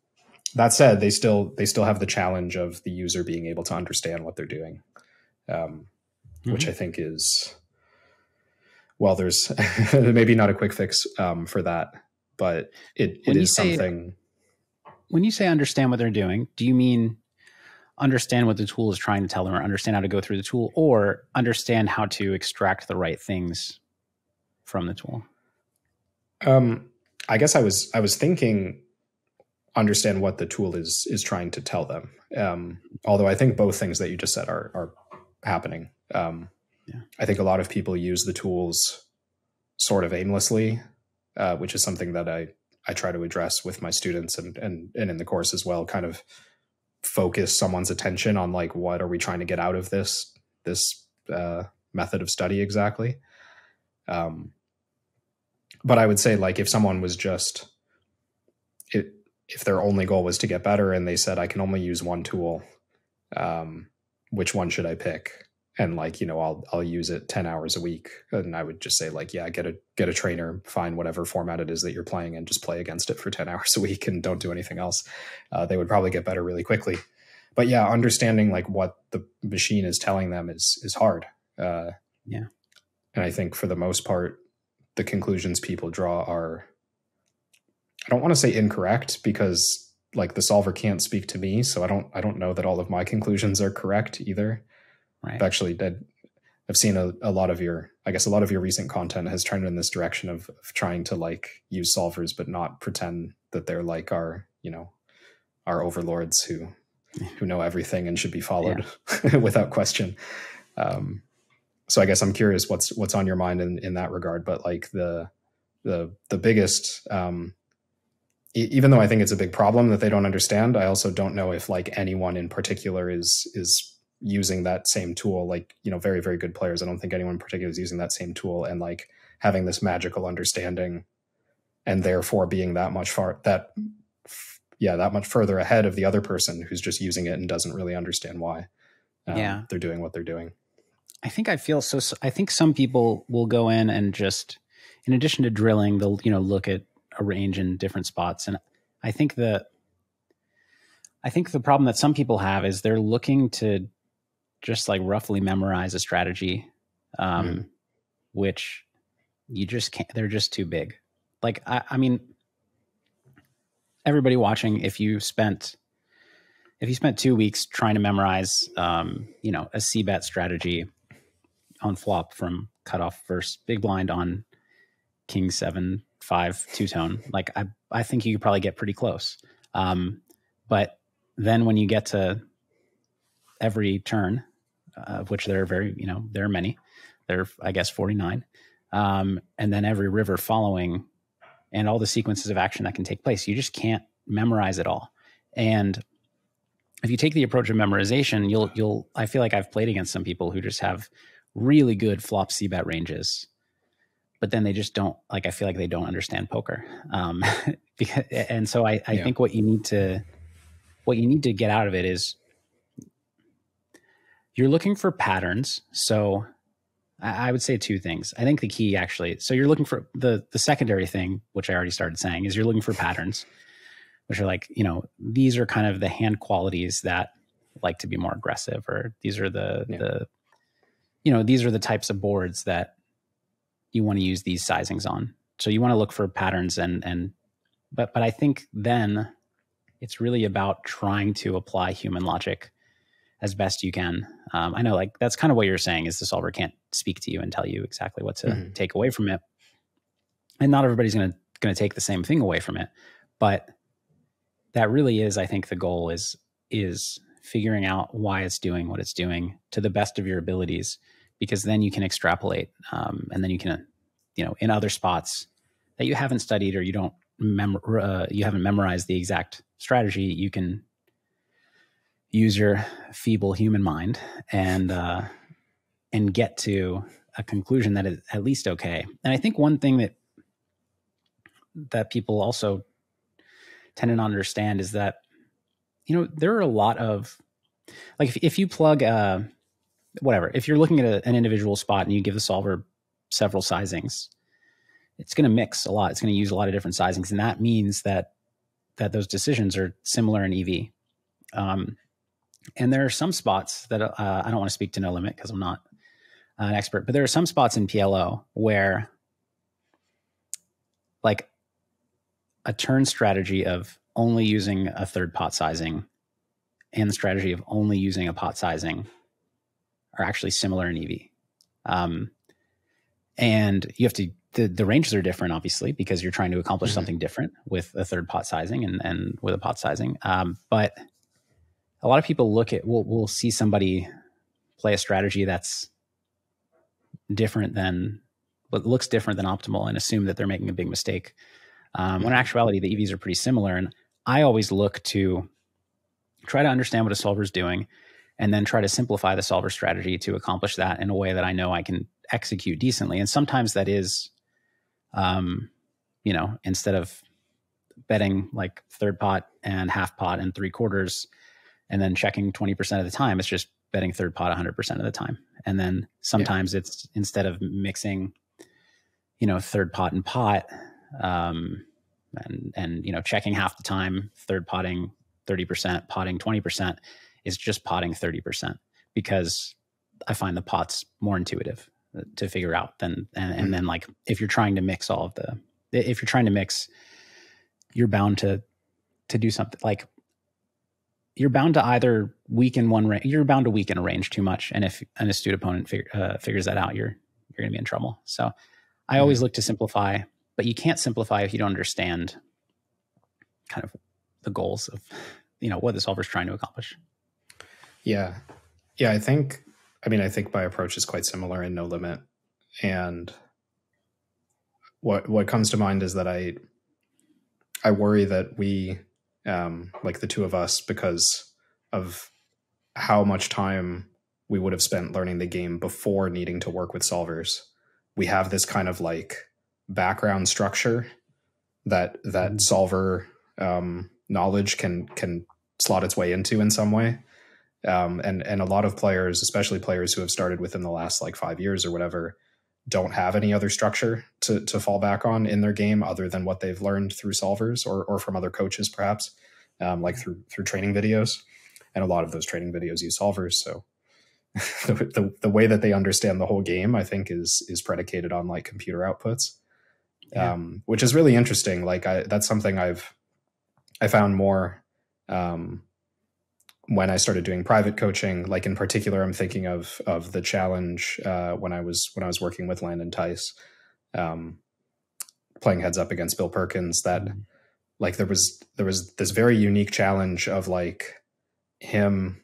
that said, they still they still have the challenge of the user being able to understand what they're doing, um, which I think is well, there's maybe not a quick fix um, for that, but it, it is something. when you say understand what they're doing, do you mean understand what the tool is trying to tell them or understand how to go through the tool or understand how to extract the right things from the tool? Um, I guess I was I was thinking understand what the tool is is trying to tell them. Um, although I think both things that you just said are are happening. Um, Yeah. I think a lot of people use the tools sort of aimlessly, uh, which is something that I I try to address with my students and and and in the course as well. Kind of focus someone's attention on like what are we trying to get out of this this uh, method of study exactly. Um, but I would say like if someone was just it, if their only goal was to get better and they said I can only use one tool, um, which one should I pick? And like you know I'll I'll use it ten hours a week, and I would just say like yeah get a get a trainer, find whatever format it is that you're playing, and just play against it for ten hours a week and don't do anything else. Uh, they would probably get better really quickly. But yeah, understanding like what the machine is telling them is is hard. Uh, Yeah. and I think for the most part, the conclusions people draw are I don't want to say incorrect because like the solver can't speak to me, so I don't I don't know that all of my conclusions are correct either. Right. I've actually I've seen a, a lot of your I guess a lot of your recent content has turned in this direction of, of trying to like use solvers but not pretend that they're like our, you know, our overlords who who know everything and should be followed without question. Um, so I guess I'm curious what's what's on your mind in, in that regard. But like the the the biggest, um, e- even though I think it's a big problem that they don't understand, I also don't know if like anyone in particular is is using that same tool. Like you know, very very good players. I don't think anyone in particular is using that same tool and like having this magical understanding and therefore being that much far that yeah that much further ahead of the other person who's just using it and doesn't really understand why um, yeah they're doing what they're doing i think i feel so, so i think some people will go in and just in addition to drilling they'll you know look at a range in different spots and i think that i think the problem that some people have is they're looking to just like roughly memorize a strategy um, mm. which you just can't they're just too big like I, I mean everybody watching if you spent if you spent two weeks trying to memorize um, you know a c bet strategy on flop from cutoff versus big blind on king seven five two tone like i i think you could probably get pretty close um, but then when you get to every turn of which there are very you know there are many there are i guess 49 um, and then every river following and all the sequences of action that can take place. You just can't memorize it all. And if you take the approach of memorization, you'll you'll I feel like I've played against some people who just have really good flop c bet ranges, but then they just don't like I feel like they don't understand poker. Um, because, and so I, I yeah. think what you need to what you need to get out of it is you're looking for patterns. So I would say two things. I think the key actually, so you're looking for the the secondary thing, which I already started saying, is you're looking for patterns, which are like, you know, these are kind of the hand qualities that like to be more aggressive, or these are the yeah. the you know, these are the types of boards that you want to use these sizings on. So you want to look for patterns and and but but I think then it's really about trying to apply human logic as best you can. Um, I know, like that's kind of what you're saying is the solver can't speak to you and tell you exactly what to mm-hmm. take away from it, and not everybody's going to going to take the same thing away from it. But that really is, I think, the goal is is figuring out why it's doing what it's doing to the best of your abilities, because then you can extrapolate, um, and then you can, you know, in other spots that you haven't studied or you don't mem- uh, you haven't memorized the exact strategy, you can use your feeble human mind and uh, and get to a conclusion that is at least okay. And I think one thing that that people also tend to not understand is that you know there are a lot of like if, if you plug uh whatever if you're looking at a, an individual spot and you give the solver several sizings it's going to mix a lot. It's going to use a lot of different sizings. And that means that that those decisions are similar in ev um, and there are some spots that uh, I don't want to speak to no limit because I'm not an expert, but there are some spots in PLO where like a turn strategy of only using a third pot sizing and the strategy of only using a pot sizing are actually similar in EV. Um, and you have to the, the ranges are different obviously because you're trying to accomplish mm-hmm. something different with a third pot sizing and, and with a pot sizing um, but a lot of people look at we'll we'll see somebody play a strategy that's different than what looks different than optimal and assume that they're making a big mistake. Um, when in actuality, the EVs are pretty similar. And I always look to try to understand what a solver is doing and then try to simplify the solver strategy to accomplish that in a way that I know I can execute decently. And sometimes that is, um, you know, instead of betting like third pot and half pot and three quarters, and then checking 20% of the time it's just betting third pot 100% of the time and then sometimes yeah. it's instead of mixing you know third pot and pot um, and and you know checking half the time third potting 30% potting 20% is just potting 30% because i find the pots more intuitive uh, to figure out than and, and mm-hmm. then like if you're trying to mix all of the if you're trying to mix you're bound to to do something like you're bound to either weaken one range. You're bound to weaken a range too much, and if an astute opponent fig- uh, figures that out, you're you're going to be in trouble. So, I always look to simplify, but you can't simplify if you don't understand kind of the goals of you know what the solver is trying to accomplish. Yeah, yeah. I think. I mean, I think my approach is quite similar in No Limit, and what what comes to mind is that I I worry that we um, like the two of us, because of how much time we would have spent learning the game before needing to work with solvers. We have this kind of like background structure that that Mhm. solver um, knowledge can can slot its way into in some way. Um, and and a lot of players, especially players who have started within the last like five years or whatever, don't have any other structure to to fall back on in their game other than what they've learned through solvers or or from other coaches, perhaps, um, like through through training videos. And a lot of those training videos use solvers. So the, the the way that they understand the whole game, I think, is is predicated on like computer outputs, Yeah. um, which is really interesting. Like I, that's something I've I found more um, when I started doing private coaching. Like in particular, I'm thinking of of the challenge uh, when I was when I was working with Landon Tice, um, playing heads up against Bill Perkins. That Mhm. like there was there was this very unique challenge of like him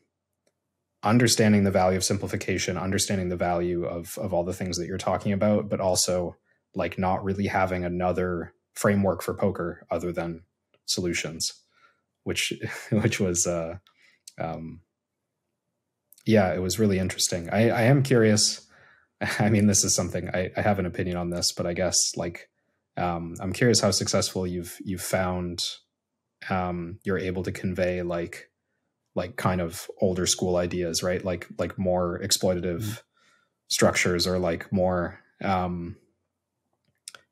understanding the value of simplification, understanding the value of of all the things that you're talking about, but also like not really having another framework for poker other than solutions, which which was uh um yeah, it was really interesting. I, I am curious. I mean, this is something I, I have an opinion on this, but I guess like um, I'm curious how successful you've you've found um, you're able to convey like like kind of older school ideas, right? Like like more exploitative Mhm. structures or like more um,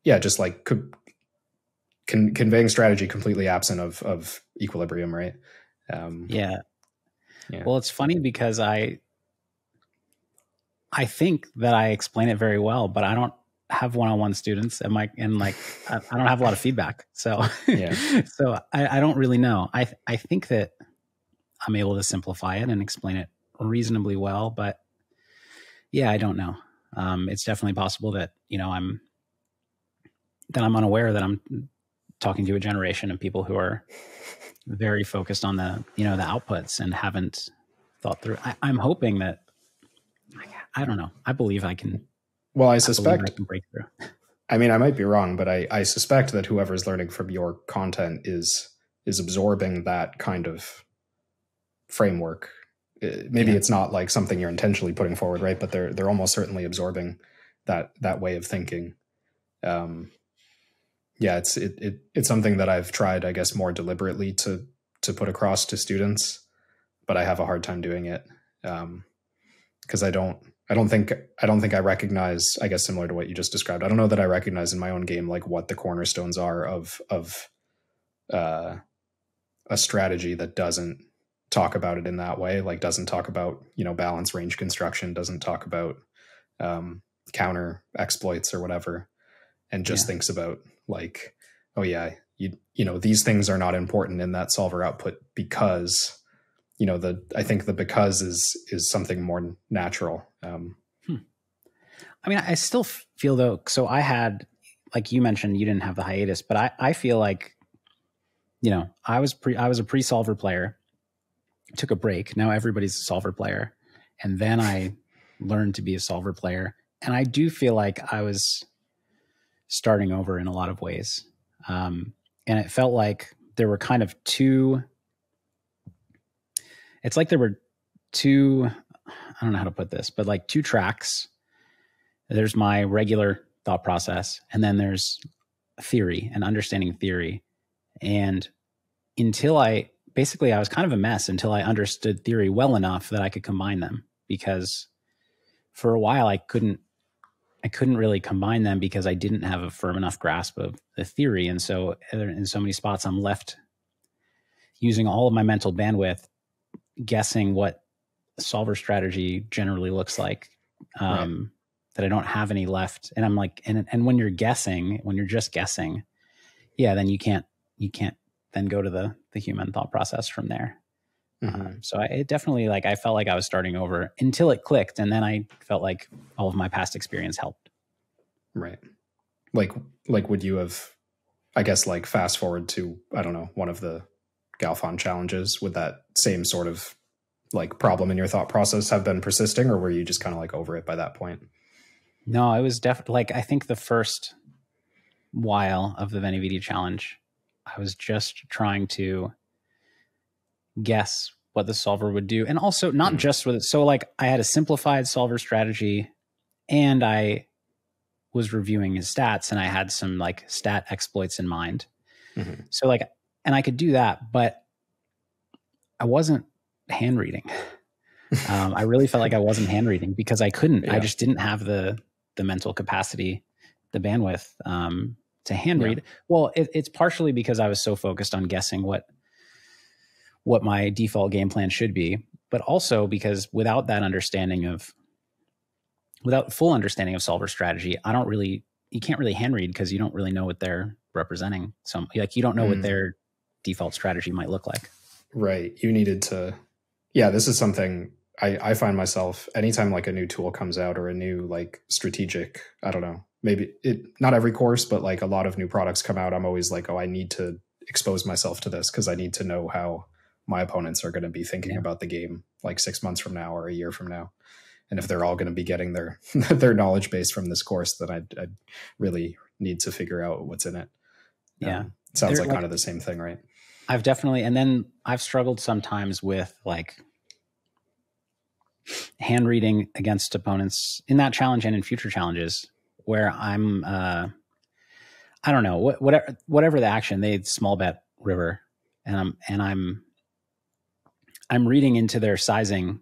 yeah, just like co- con- conveying strategy completely absent of of equilibrium, right? Um, Yeah. Yeah. Well, it's funny because I I think that I explain it very well, but I don't have one-on-one students and my and like I, I don't have a lot of feedback. So Yeah. so I, I don't really know. I I think that I'm able to simplify it and explain it reasonably well, but yeah, I don't know. Um, it's definitely possible that you know I'm that I'm unaware that I'm talking to a generation of people who are very focused on the you know the outputs and haven't thought through. I, I'm hoping that I don't know. I believe I can. well, I I suspect I can break through. I mean, I might be wrong, but I, I suspect that whoever's learning from your content is is absorbing that kind of framework. Uh, Maybe Yeah. it's not like something you're intentionally putting forward, right? But they're they're almost certainly absorbing that that way of thinking. Um, yeah, it's it, it it's something that I've tried, I guess, more deliberately to to put across to students, but I have a hard time doing it because I don't I don't think I don't think I recognize. I guess similar to what you just described. I don't know that I recognize in my own game like what the cornerstones are of of uh, a strategy that doesn't talk about it in that way. Like doesn't talk about you know balance range construction. Doesn't talk about um, counter exploits or whatever, and just Yeah. thinks about like oh yeah you you know these things are not important in that solver output because you know the i think the because is is something more natural um I mean, I still feel though. So I had, like you mentioned, you didn't have the hiatus, but I, I feel like, you know, I was pre, I was a pre-solver player, took a break. Now everybody's a solver player, and then I learned to be a solver player, and I do feel like I was starting over in a lot of ways, um, and it felt like there were kind of two. It's like there were two. I don't know how to put this, but like two tracks there's my regular thought process and then there's theory and understanding theory and until i basically i was kind of a mess until i understood theory well enough that i could combine them because for a while i couldn't i couldn't really combine them because i didn't have a firm enough grasp of the theory and so in so many spots i'm left using all of my mental bandwidth guessing what solver strategy generally looks like um, that I don't have any left. And I'm like, and and when you're guessing, when you're just guessing, yeah, then you can't you can't then go to the the human thought process from there. Mhm. Um, so I it definitely like I felt like I was starting over until it clicked, and then I felt like all of my past experience helped. right like like would you have i guess like fast forward to i don't know one of the Galfond challenges would that same sort of like problem in your thought process have been persisting or were you just kind of like over it by that point No, it was definitely like I think the first while of the VeniVidi challenge, I was just trying to guess what the solver would do. And also not Mhm. just with it. So like I had a simplified solver strategy and I was reviewing his stats and I had some like stat exploits in mind. Mm-hmm. So like, and I could do that, but I wasn't hand reading. um, I really felt like I wasn't hand reading because I couldn't. Yeah. I just didn't have the the mental capacity, the bandwidth um, to hand read. Yeah. Well, it, it's partially because I was so focused on guessing what what my default game plan should be, but also because without that understanding of without full understanding of solver strategy, I don't really you can't really hand read because you don't really know what they're representing. So like you don't know mm. what their default strategy might look like. Right. You needed to yeah, this is something I, I find myself anytime like a new tool comes out or a new like strategic, I don't know, maybe it not every course, but like a lot of new products come out, I'm always like, oh, I need to expose myself to this because I need to know how my opponents are going to be thinking yeah. about the game like six months from now or a year from now. And if they're all going to be getting their their knowledge base from this course, then I I really need to figure out what's in it. Yeah, um, sounds like, like kind of the same thing, right? I've definitely, and then I've struggled sometimes with like hand reading against opponents in that challenge and in future challenges where I'm, uh, I don't know, whatever, whatever the action, they small bet river and I'm, and I'm, I'm reading into their sizing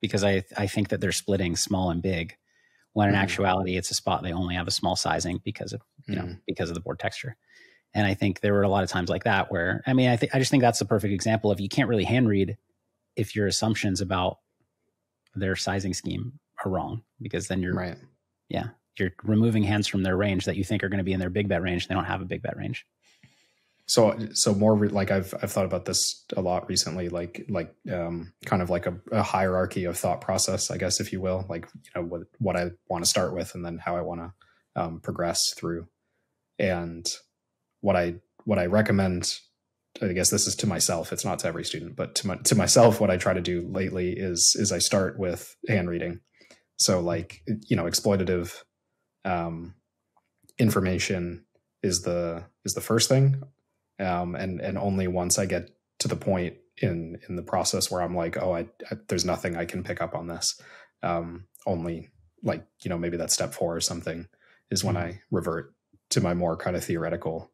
because I, I think that they're splitting small and big when in mm. actuality it's a spot they only have a small sizing because of, you mm. know, because of the board texture. And I think there were a lot of times like that where, I mean, I think, I just think that's the perfect example of you can't really hand read if your assumptions about their sizing scheme are wrong because then you're right. Yeah, you're removing hands from their range that you think are going to be in their big bet range. They don't have a big bet range. So, so more re- like I've I've thought about this a lot recently, like like um, kind of like a, a hierarchy of thought process, I guess, if you will, like you know what what I want to start with, and then how I want to um, progress through, and what I what I recommend I guess this is to myself. It's not to every student, but to my, to myself, what I try to do lately is is I start with hand reading. So like you know, exploitative um, information is the is the first thing, um, and and only once I get to the point in in the process where I'm like, oh, I, I there's nothing I can pick up on this. Um, only like you know maybe that's step four or something is when mm-hmm. I revert to my more kind of theoretical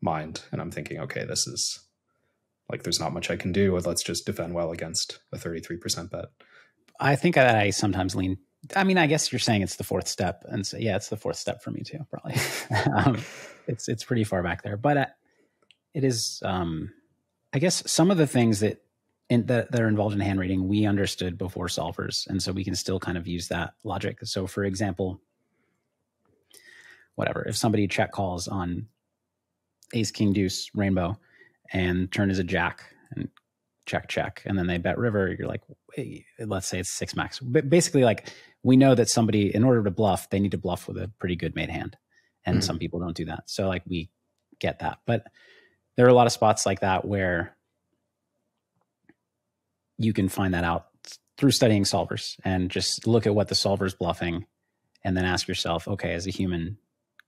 mind and i'm thinking okay this is like there's not much i can do let's just defend well against a 33% bet i think that i sometimes lean i mean i guess you're saying it's the fourth step and so yeah it's the fourth step for me too probably um, it's it's pretty far back there but uh, it is um i guess some of the things that in, that, that are involved in hand reading we understood before solvers and so we can still kind of use that logic. So for example whatever if somebody check calls on ace king deuce rainbow and turn is a jack and check check and then they bet river you're like hey, let's say it's six max. But basically like we know that somebody in order to bluff they need to bluff with a pretty good made hand and mm-hmm. some people don't do that. So like we get that. But there are a lot of spots like that where you can find that out through studying solvers and just look at what the solver's bluffing and then ask yourself okay is a human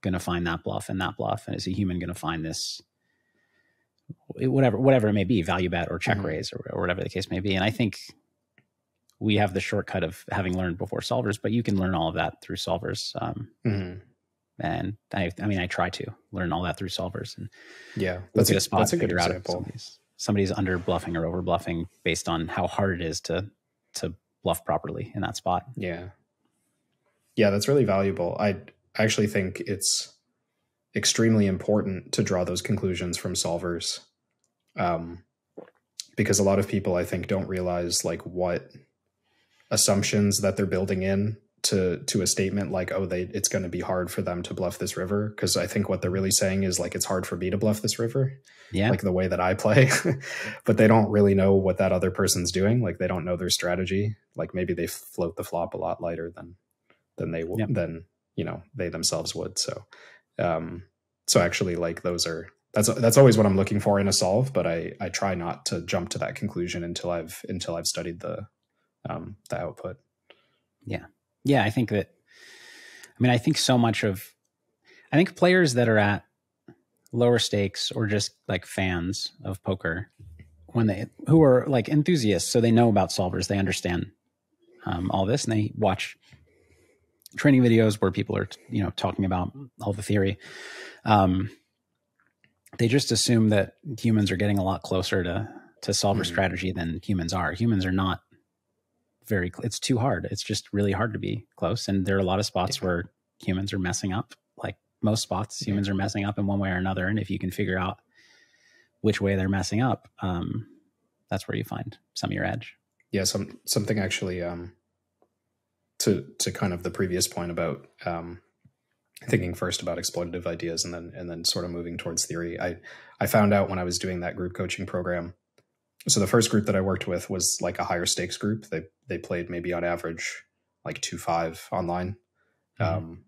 going to find that bluff and that bluff? And is a human going to find this, whatever, whatever it may be, value bet or check mm-hmm. raise or, or, whatever the case may be? And I think we have the shortcut of having learned before solvers, but you can learn all of that through solvers. Um, mm-hmm. And I, I mean, I try to learn all that through solvers and yeah, that's a, a spot, that's a good figure example. out somebody's, somebody's under bluffing or over bluffing based on how hard it is to to bluff properly in that spot. Yeah, yeah, that's really valuable. I I actually think it's extremely important to draw those conclusions from solvers. Um, because a lot of people, I think, don't realize like what assumptions that they're building in to to a statement like oh they it's going to be hard for them to bluff this river because i think what they're really saying is like it's hard for me to bluff this river. Yeah. Like the way that i play. But they don't really know what that other person's doing. Like they don't know their strategy. Like maybe they float the flop a lot lighter than than they yep. than you know they themselves would. So um so actually like those are that's that's always what i'm looking for in a solve but i i try not to jump to that conclusion until i've until i've studied the um the output. Yeah yeah i think that i mean i think so much of i think players that are at lower stakes or just like fans of poker when they who are like enthusiasts so they know about solvers they understand um, all this and they watch training videos where people are you know talking about all the theory um, they just assume that humans are getting a lot closer to to solver mm-hmm. strategy than humans are. Humans are not very. It's too hard. It's just really hard to be close, and there are a lot of spots yeah. where humans are messing up. Like most spots, yeah. humans are messing up in one way or another, and if you can figure out which way they're messing up, um, that's where you find some of your edge. Yeah, some something actually um, to to kind of the previous point about um, thinking first about exploitative ideas and then and then sort of moving towards theory. I I found out when I was doing that group coaching program. So the first group that I worked with was like a higher stakes group. They they played maybe on average like two five online. Mm-hmm. Um,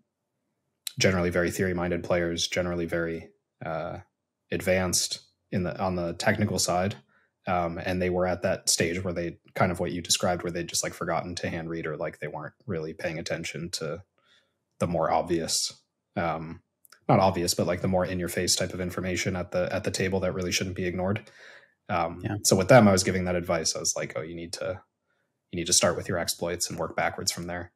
generally very theory minded players. Generally very uh, advanced in the on the technical side. Um, and they were at that stage where they kind of what you described, where they just like forgotten to hand read or like they weren't really paying attention to the more obvious um, not obvious but like the more in your face type of information at the at the table that really shouldn't be ignored um, yeah. so with them i was giving that advice. I was like oh you need to you need to start with your exploits and work backwards from there.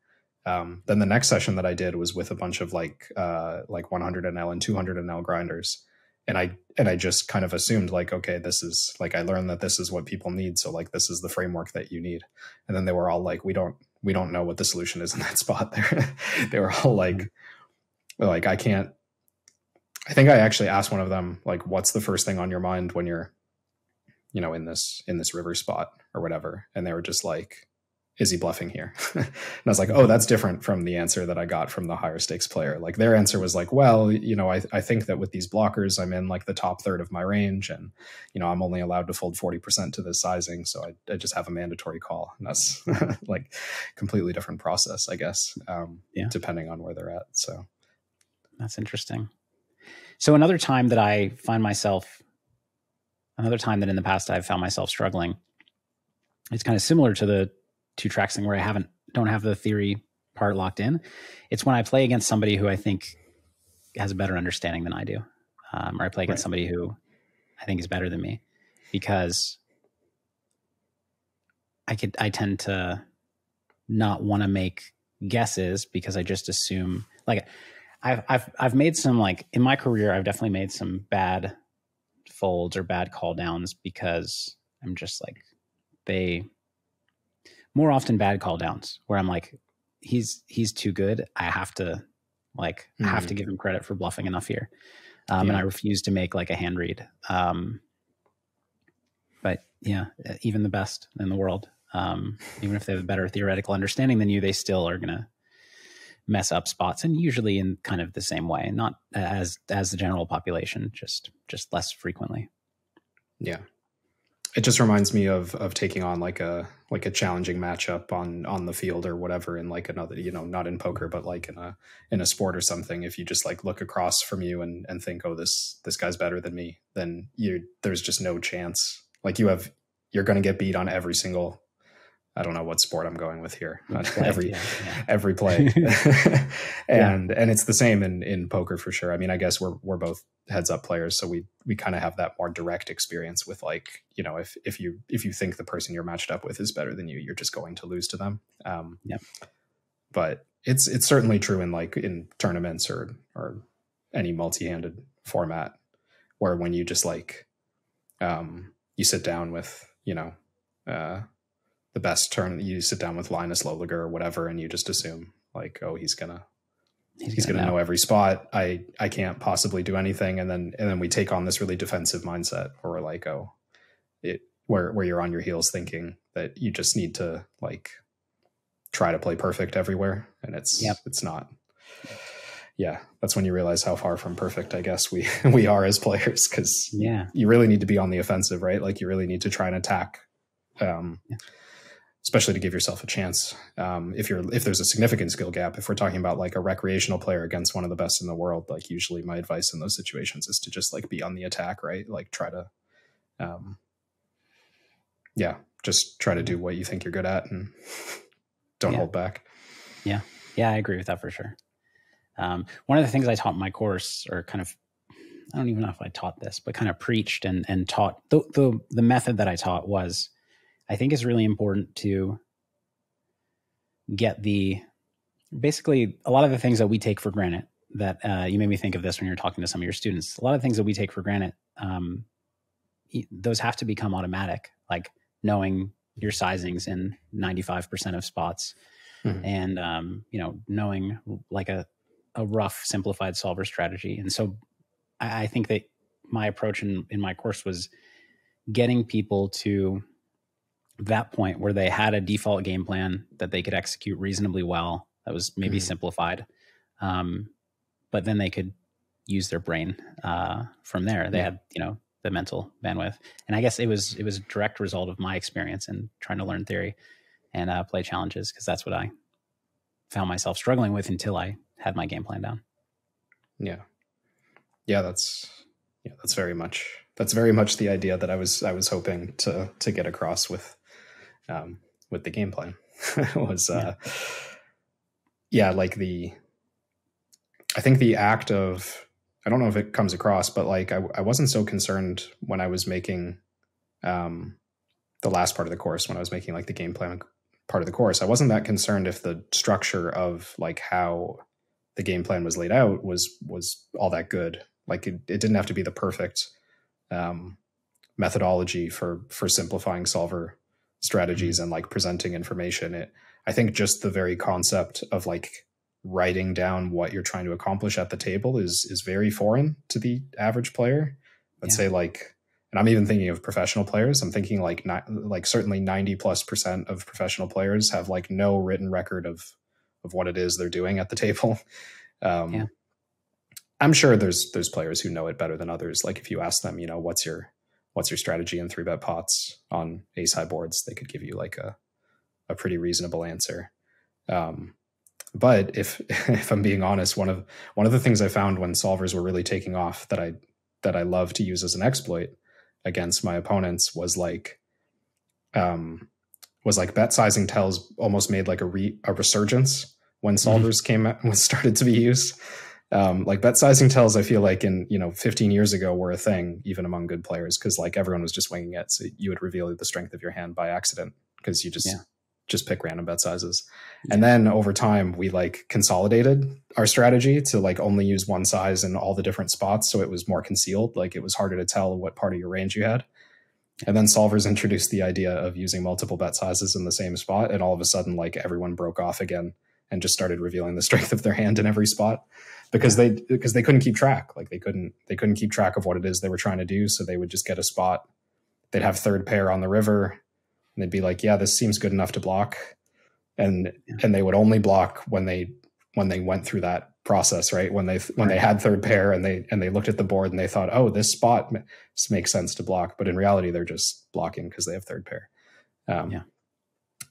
Um, then the next session that i did was with a bunch of like uh, like 100 nl and 200 nl grinders. And i and i just kind of assumed like okay this is like i learned that this is what people need. So like this is the framework that you need. And then they were all like we don't we don't know what the solution is in that spot. There they were all like mm-hmm. like i can't i think i actually asked one of them like what's the first thing on your mind when you're you know in this in this river spot or whatever and they were just like is he bluffing here? and I was like, oh, that's different from the answer that I got from the higher stakes player. Like their answer was like, well, you know, I, I think that with these blockers, I'm in like the top third of my range and, you know, I'm only allowed to fold 40% to this sizing. So I, I just have a mandatory call. And that's like completely different process, I guess, um, yeah. depending on where they're at. So that's interesting. So another time that I find myself, another time that in the past I've found myself struggling, it's kind of similar to the two tracks thing where I haven't don't have the theory part locked in. It's when I play against somebody who I think has a better understanding than I do, um, or I play against right. somebody who I think is better than me, because I could I tend to not want to make guesses because I just assume like I've I've I've made some like in my career I've definitely made some bad folds or bad call downs because I'm just like they more often bad call downs where I'm like, he's he's too good. I have to like mm-hmm. have to mm-hmm. give him credit for bluffing enough here. Um, yeah. and I refuse to make like a hand read. Um, but yeah, even the best in the world, um, even if they have a better theoretical understanding than you, they still are gonna mess up spots, and usually in kind of the same way, not as as the general population, just just less frequently. Yeah, it just reminds me of of taking on like a like a challenging matchup on on the field or whatever in like another you know not in poker but like in a in a sport or something. If you just like look across from you and and think oh this this guy's better than me then you there's just no chance. Like you have you're going to get beat on every single I don't know what sport I'm going with here. every yeah, yeah. every play, and yeah. and it's the same in in poker for sure. I mean, I guess we're we're both heads up players, so we we kind of have that more direct experience with like you know if if you if you think the person you're matched up with is better than you, you're just going to lose to them. Um, yeah, but it's it's certainly true in like in tournaments or or any multi-handed format where when you just like um you sit down with you know uh the best turn you sit down with Linus Loeliger or whatever, and you just assume like, oh, he's gonna he's, he's gonna, gonna know. every spot. I I can't possibly do anything, and then and then we take on this really defensive mindset we're like, oh, it where where you're on your heels thinking that you just need to like try to play perfect everywhere, and it's yep. it's not. Yeah, that's when you realize how far from perfect I guess we we are as players because yeah, you really need to be on the offensive, right? Like you really need to try and attack. Um, yeah especially to give yourself a chance. Um, if you're if there's a significant skill gap, if we're talking about like a recreational player against one of the best in the world, like usually my advice in those situations is to just like be on the attack, right? Like try to, um, yeah, just try to do what you think you're good at and don't yeah. hold back. Yeah, yeah, I agree with that for sure. Um, one of the things I taught in my course, or kind of, I don't even know if I taught this, but kind of preached and and taught the the, the method that I taught was I think it's really important to get the basically a lot of the things that we take for granted that uh, you made me think of this when you're talking to some of your students. A lot of things that we take for granted, um, those have to become automatic, like knowing your sizings in 95% of spots mm-hmm. and, um, you know, knowing like a, a rough simplified solver strategy. And so I, I think that my approach in, in my course was getting people to that point where they had a default game plan that they could execute reasonably well that was maybe mm-hmm. simplified um, but then they could use their brain uh, from there. They yeah. had, you know, the mental bandwidth, and I guess it was it was a direct result of my experience in trying to learn theory and uh, play challenges because that's what I found myself struggling with until I had my game plan down. Yeah, yeah, that's yeah, that's very much that's very much the idea that I was I was hoping to to get across with um, with the game plan was uh, yeah. yeah, like the I think the act of I don't know if it comes across, but like I, I wasn't so concerned when I was making um, the last part of the course when I was making like the game plan part of the course. I wasn't that concerned if the structure of like how the game plan was laid out was was all that good. Like it, it didn't have to be the perfect um, methodology for for simplifying solver strategies and like presenting information. It I think just the very concept of like writing down what you're trying to accomplish at the table is is very foreign to the average player. I'd yeah. say like, and I'm even thinking of professional players. I'm thinking like not like certainly 90 plus percent of professional players have like no written record of of what it is they're doing at the table. Um, yeah. I'm sure there's there's players who know it better than others. Like if you ask them, you know, what's your what's your strategy in three bet pots on ace high boards, they could give you like a a pretty reasonable answer. Um, but if if I'm being honest, one of one of the things I found when solvers were really taking off that I that I love to use as an exploit against my opponents was like um was like bet sizing tells almost made like a re, a resurgence when mm-hmm. solvers mm-hmm. came out when started to be used. Um, like bet sizing tells, I feel like in you know 15 years ago were a thing even among good players because like everyone was just winging it, so you would reveal the strength of your hand by accident because you just yeah just pick random bet sizes. Yeah. And then over time, we like consolidated our strategy to like only use one size in all the different spots. So it was more concealed. Like it was harder to tell what part of your range you had. And then solvers introduced the idea of using multiple bet sizes in the same spot. And all of a sudden, like everyone broke off again and just started revealing the strength of their hand in every spot because they because they couldn't keep track. Like they couldn't they couldn't keep track of what it is they were trying to do. So they would just get a spot. They'd have third pair on the river and they'd be like, "Yeah, this seems good enough to block," and and they would only block when they when they went through that process, right? When they when they had third pair and they and they looked at the board and they thought, "Oh, this spot makes sense to block," but in reality, they're just blocking because they have third pair. Um, yeah.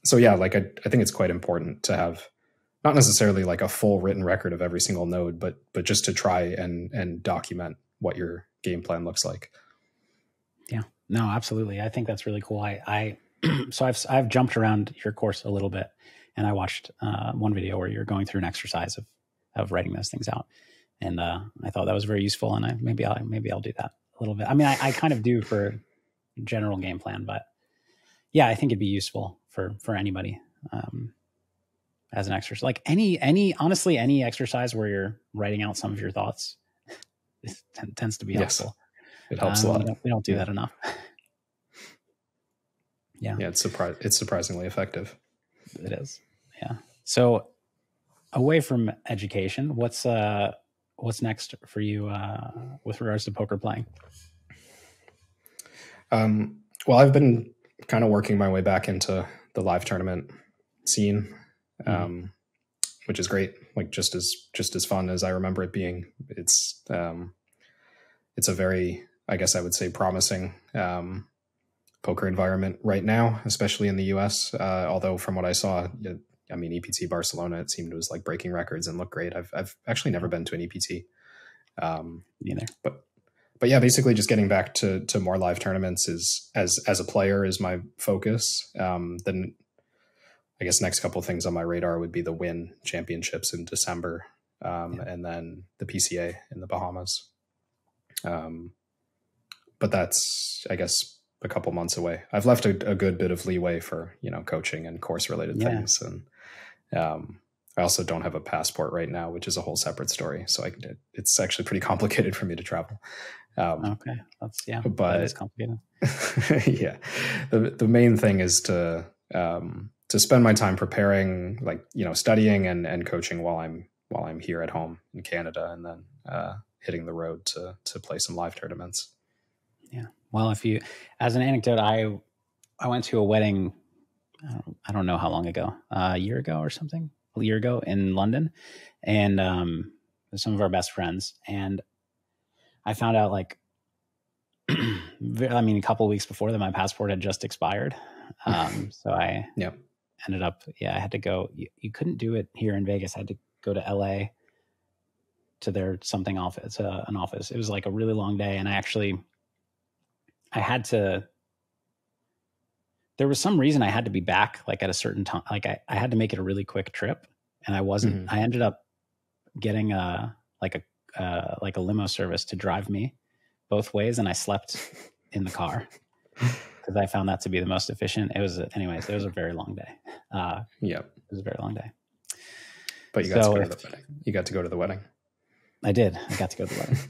So yeah, like I, I think it's quite important to have not necessarily like a full written record of every single node, but but just to try and and document what your game plan looks like. Yeah. No, absolutely. I think that's really cool. I I so I've I've jumped around your course a little bit, and I watched uh, one video where you're going through an exercise of of writing those things out, and uh, I thought that was very useful. And I maybe I maybe I'll do that a little bit. I mean, I, I kind of do for general game plan, but yeah, I think it'd be useful for for anybody um, as an exercise. Like any any honestly any exercise where you're writing out some of your thoughts it tends to be yes. helpful. It helps um, a lot. We don't, we don't do yeah. that enough. Yeah. Yeah. It's surpri- it's surprisingly effective. It is. Yeah. So away from education, what's, uh, what's next for you, uh, with regards to poker playing? Um, well, I've been kind of working my way back into the live tournament scene. Um, which is great. Like just as just as fun as I remember it being. It's um, it's a very, I guess I would say, promising um, poker environment right now, especially in the US. Uh, although from what I saw, I mean, EPT Barcelona, it seemed it was like breaking records and looked great. I've, I've actually never been to an EPT. Um, Neither. But, but yeah, basically just getting back to, to more live tournaments is as, as a player is my focus. Um, then I guess next couple things on my radar would be the Wynn championships in December. Um, yeah. and then the PCA in the Bahamas. Um, but that's, I guess, a couple months away. I've left a, a, good bit of leeway for you know coaching and course related yeah. things, and um, I also don't have a passport right now, which is a whole separate story. So I it's actually pretty complicated for me to travel. Um, okay, that's yeah, but it's complicated. yeah, the the main thing is to um, to spend my time preparing, like you know, studying and and coaching while I'm while I'm here at home in Canada, and then uh, hitting the road to to play some live tournaments. Yeah. Well, if you, as an anecdote, I I went to a wedding. I don't, I don't know how long ago, uh, a year ago or something, a year ago in London, and um, some of our best friends, and I found out like, I mean, a couple weeks before that, my passport had just expired. Um, so I yep. Ended up, yeah, I had to go. You, you, couldn't do it here in Vegas. I had to go to LA to their something office, uh, an office. It was like a really long day, and I actually, I had to. There was some reason I had to be back like at a certain time. Like I, I had to make it a really quick trip, and I wasn't. Mm-hmm. I ended up getting a like a uh, like a limo service to drive me both ways, and I slept in the car because I found that to be the most efficient. It was, anyways, it was a very long day. Uh, yep, it was a very long day. But you got so to go to the wedding. You got to go to the wedding. I did. I got to go to the wedding.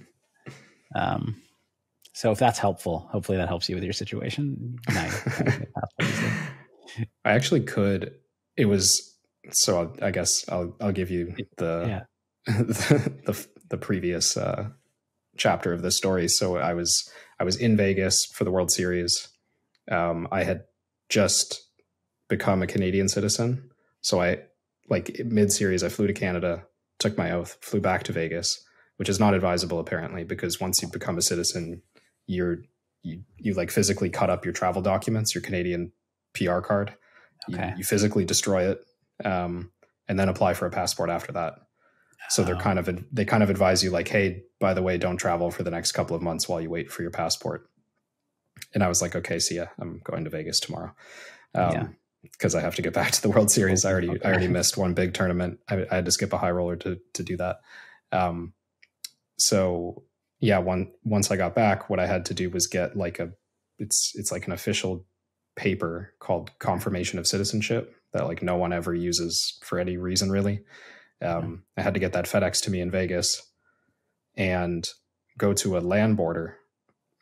Um, so if that's helpful, hopefully that helps you with your situation. I actually could. It was so. I guess I'll I'll give you the yeah. the, the the previous uh, chapter of this story. So I was I was in Vegas for the World Series. Um, I had just become a Canadian citizen, so I like mid series I flew to Canada, took my oath, flew back to Vegas, which is not advisable apparently because once you become a citizen, you're you you like physically cut up your travel documents, your Canadian PR card. Okay. You, you physically destroy it, um, and then apply for a passport after that. So they're kind of they kind of advise you like, hey, by the way, don't travel for the next couple of months while you wait for your passport. And I was like, okay, see ya. I'm going to Vegas tomorrow. Um, yeah because I have to get back to the World Series. I already okay. I already missed one big tournament. I, I, had to skip a high roller to to do that. Um, so yeah, one once I got back, what I had to do was get like a it's it's like an official paper called confirmation of citizenship that like no one ever uses for any reason really. Um, I had to get that FedEx to me in Vegas and go to a land border,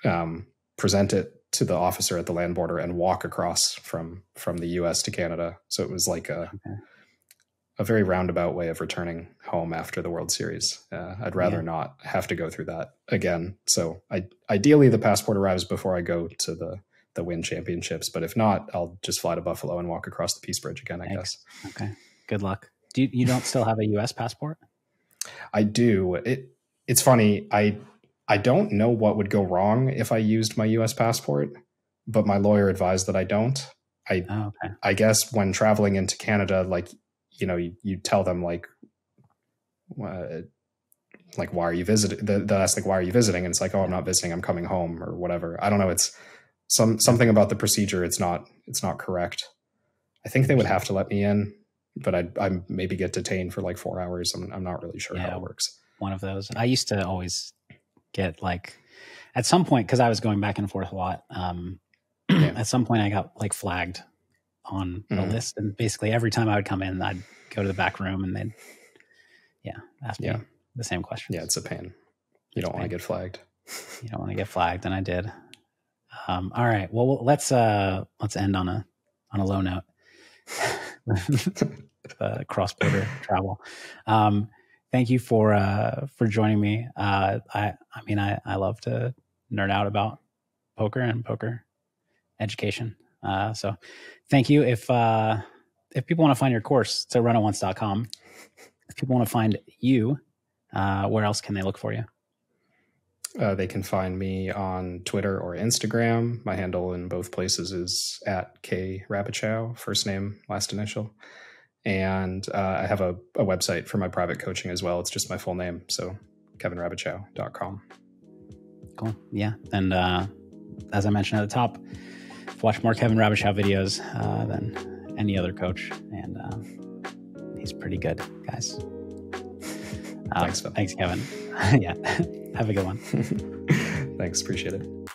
um, present it to the officer at the land border, and walk across from from the U.S. to Canada. So it was like a okay. a very roundabout way of returning home after the World Series. Uh, I'd rather yeah. not have to go through that again. So I ideally the passport arrives before I go to the the Wynn Championships, but if not, I'll just fly to Buffalo and walk across the Peace Bridge again. I Thanks. guess. Okay. Good luck. Do you, you don't still have a U.S. passport? I do. It it's funny. I I don't know what would go wrong if I used my U.S. passport, but my lawyer advised that I don't. I oh, okay. I guess when traveling into Canada, like you know, you, you tell them like, uh, like why are you visiting? They'll ask like why are you visiting, and it's like oh I'm not visiting, I'm coming home or whatever. I don't know. It's some something about the procedure. It's not it's not correct. I think they would have to let me in but i'd I maybe get detained for like four hours. I'm I'm not really sure yeah, how it works. One of those. I used to always get like at some point because I was going back and forth a lot. Um, yeah. At some point, I got like flagged on the mm-hmm. list, and basically every time I would come in, I'd go to the back room and they'd yeah ask me yeah. the same question. Yeah, it's a pain. You don't want to get flagged. You don't want to get flagged, and I did. Um, all right. Well, let's uh, let's end on a on a low note. uh, cross border travel. Um, thank you for uh, for joining me. Uh, I I mean I I love to nerd out about poker and poker education. Uh, so thank you. If uh, if people want to find your course, it's at runonce.com. If people want to find you, uh, where else can they look for you? Uh, they can find me on Twitter or Instagram. My handle in both places is at K Rabichow, first name, last initial. And uh, I have a, a, website for my private coaching as well. It's just my full name. So kevinrabichow.com. Cool. Yeah. And uh, as I mentioned at the top, watch more Kevin Rabichow videos uh, than any other coach. And uh, he's pretty good, guys. Thanks, Phil. Thanks, Kevin. yeah. Have a good one. Thanks. Appreciate it.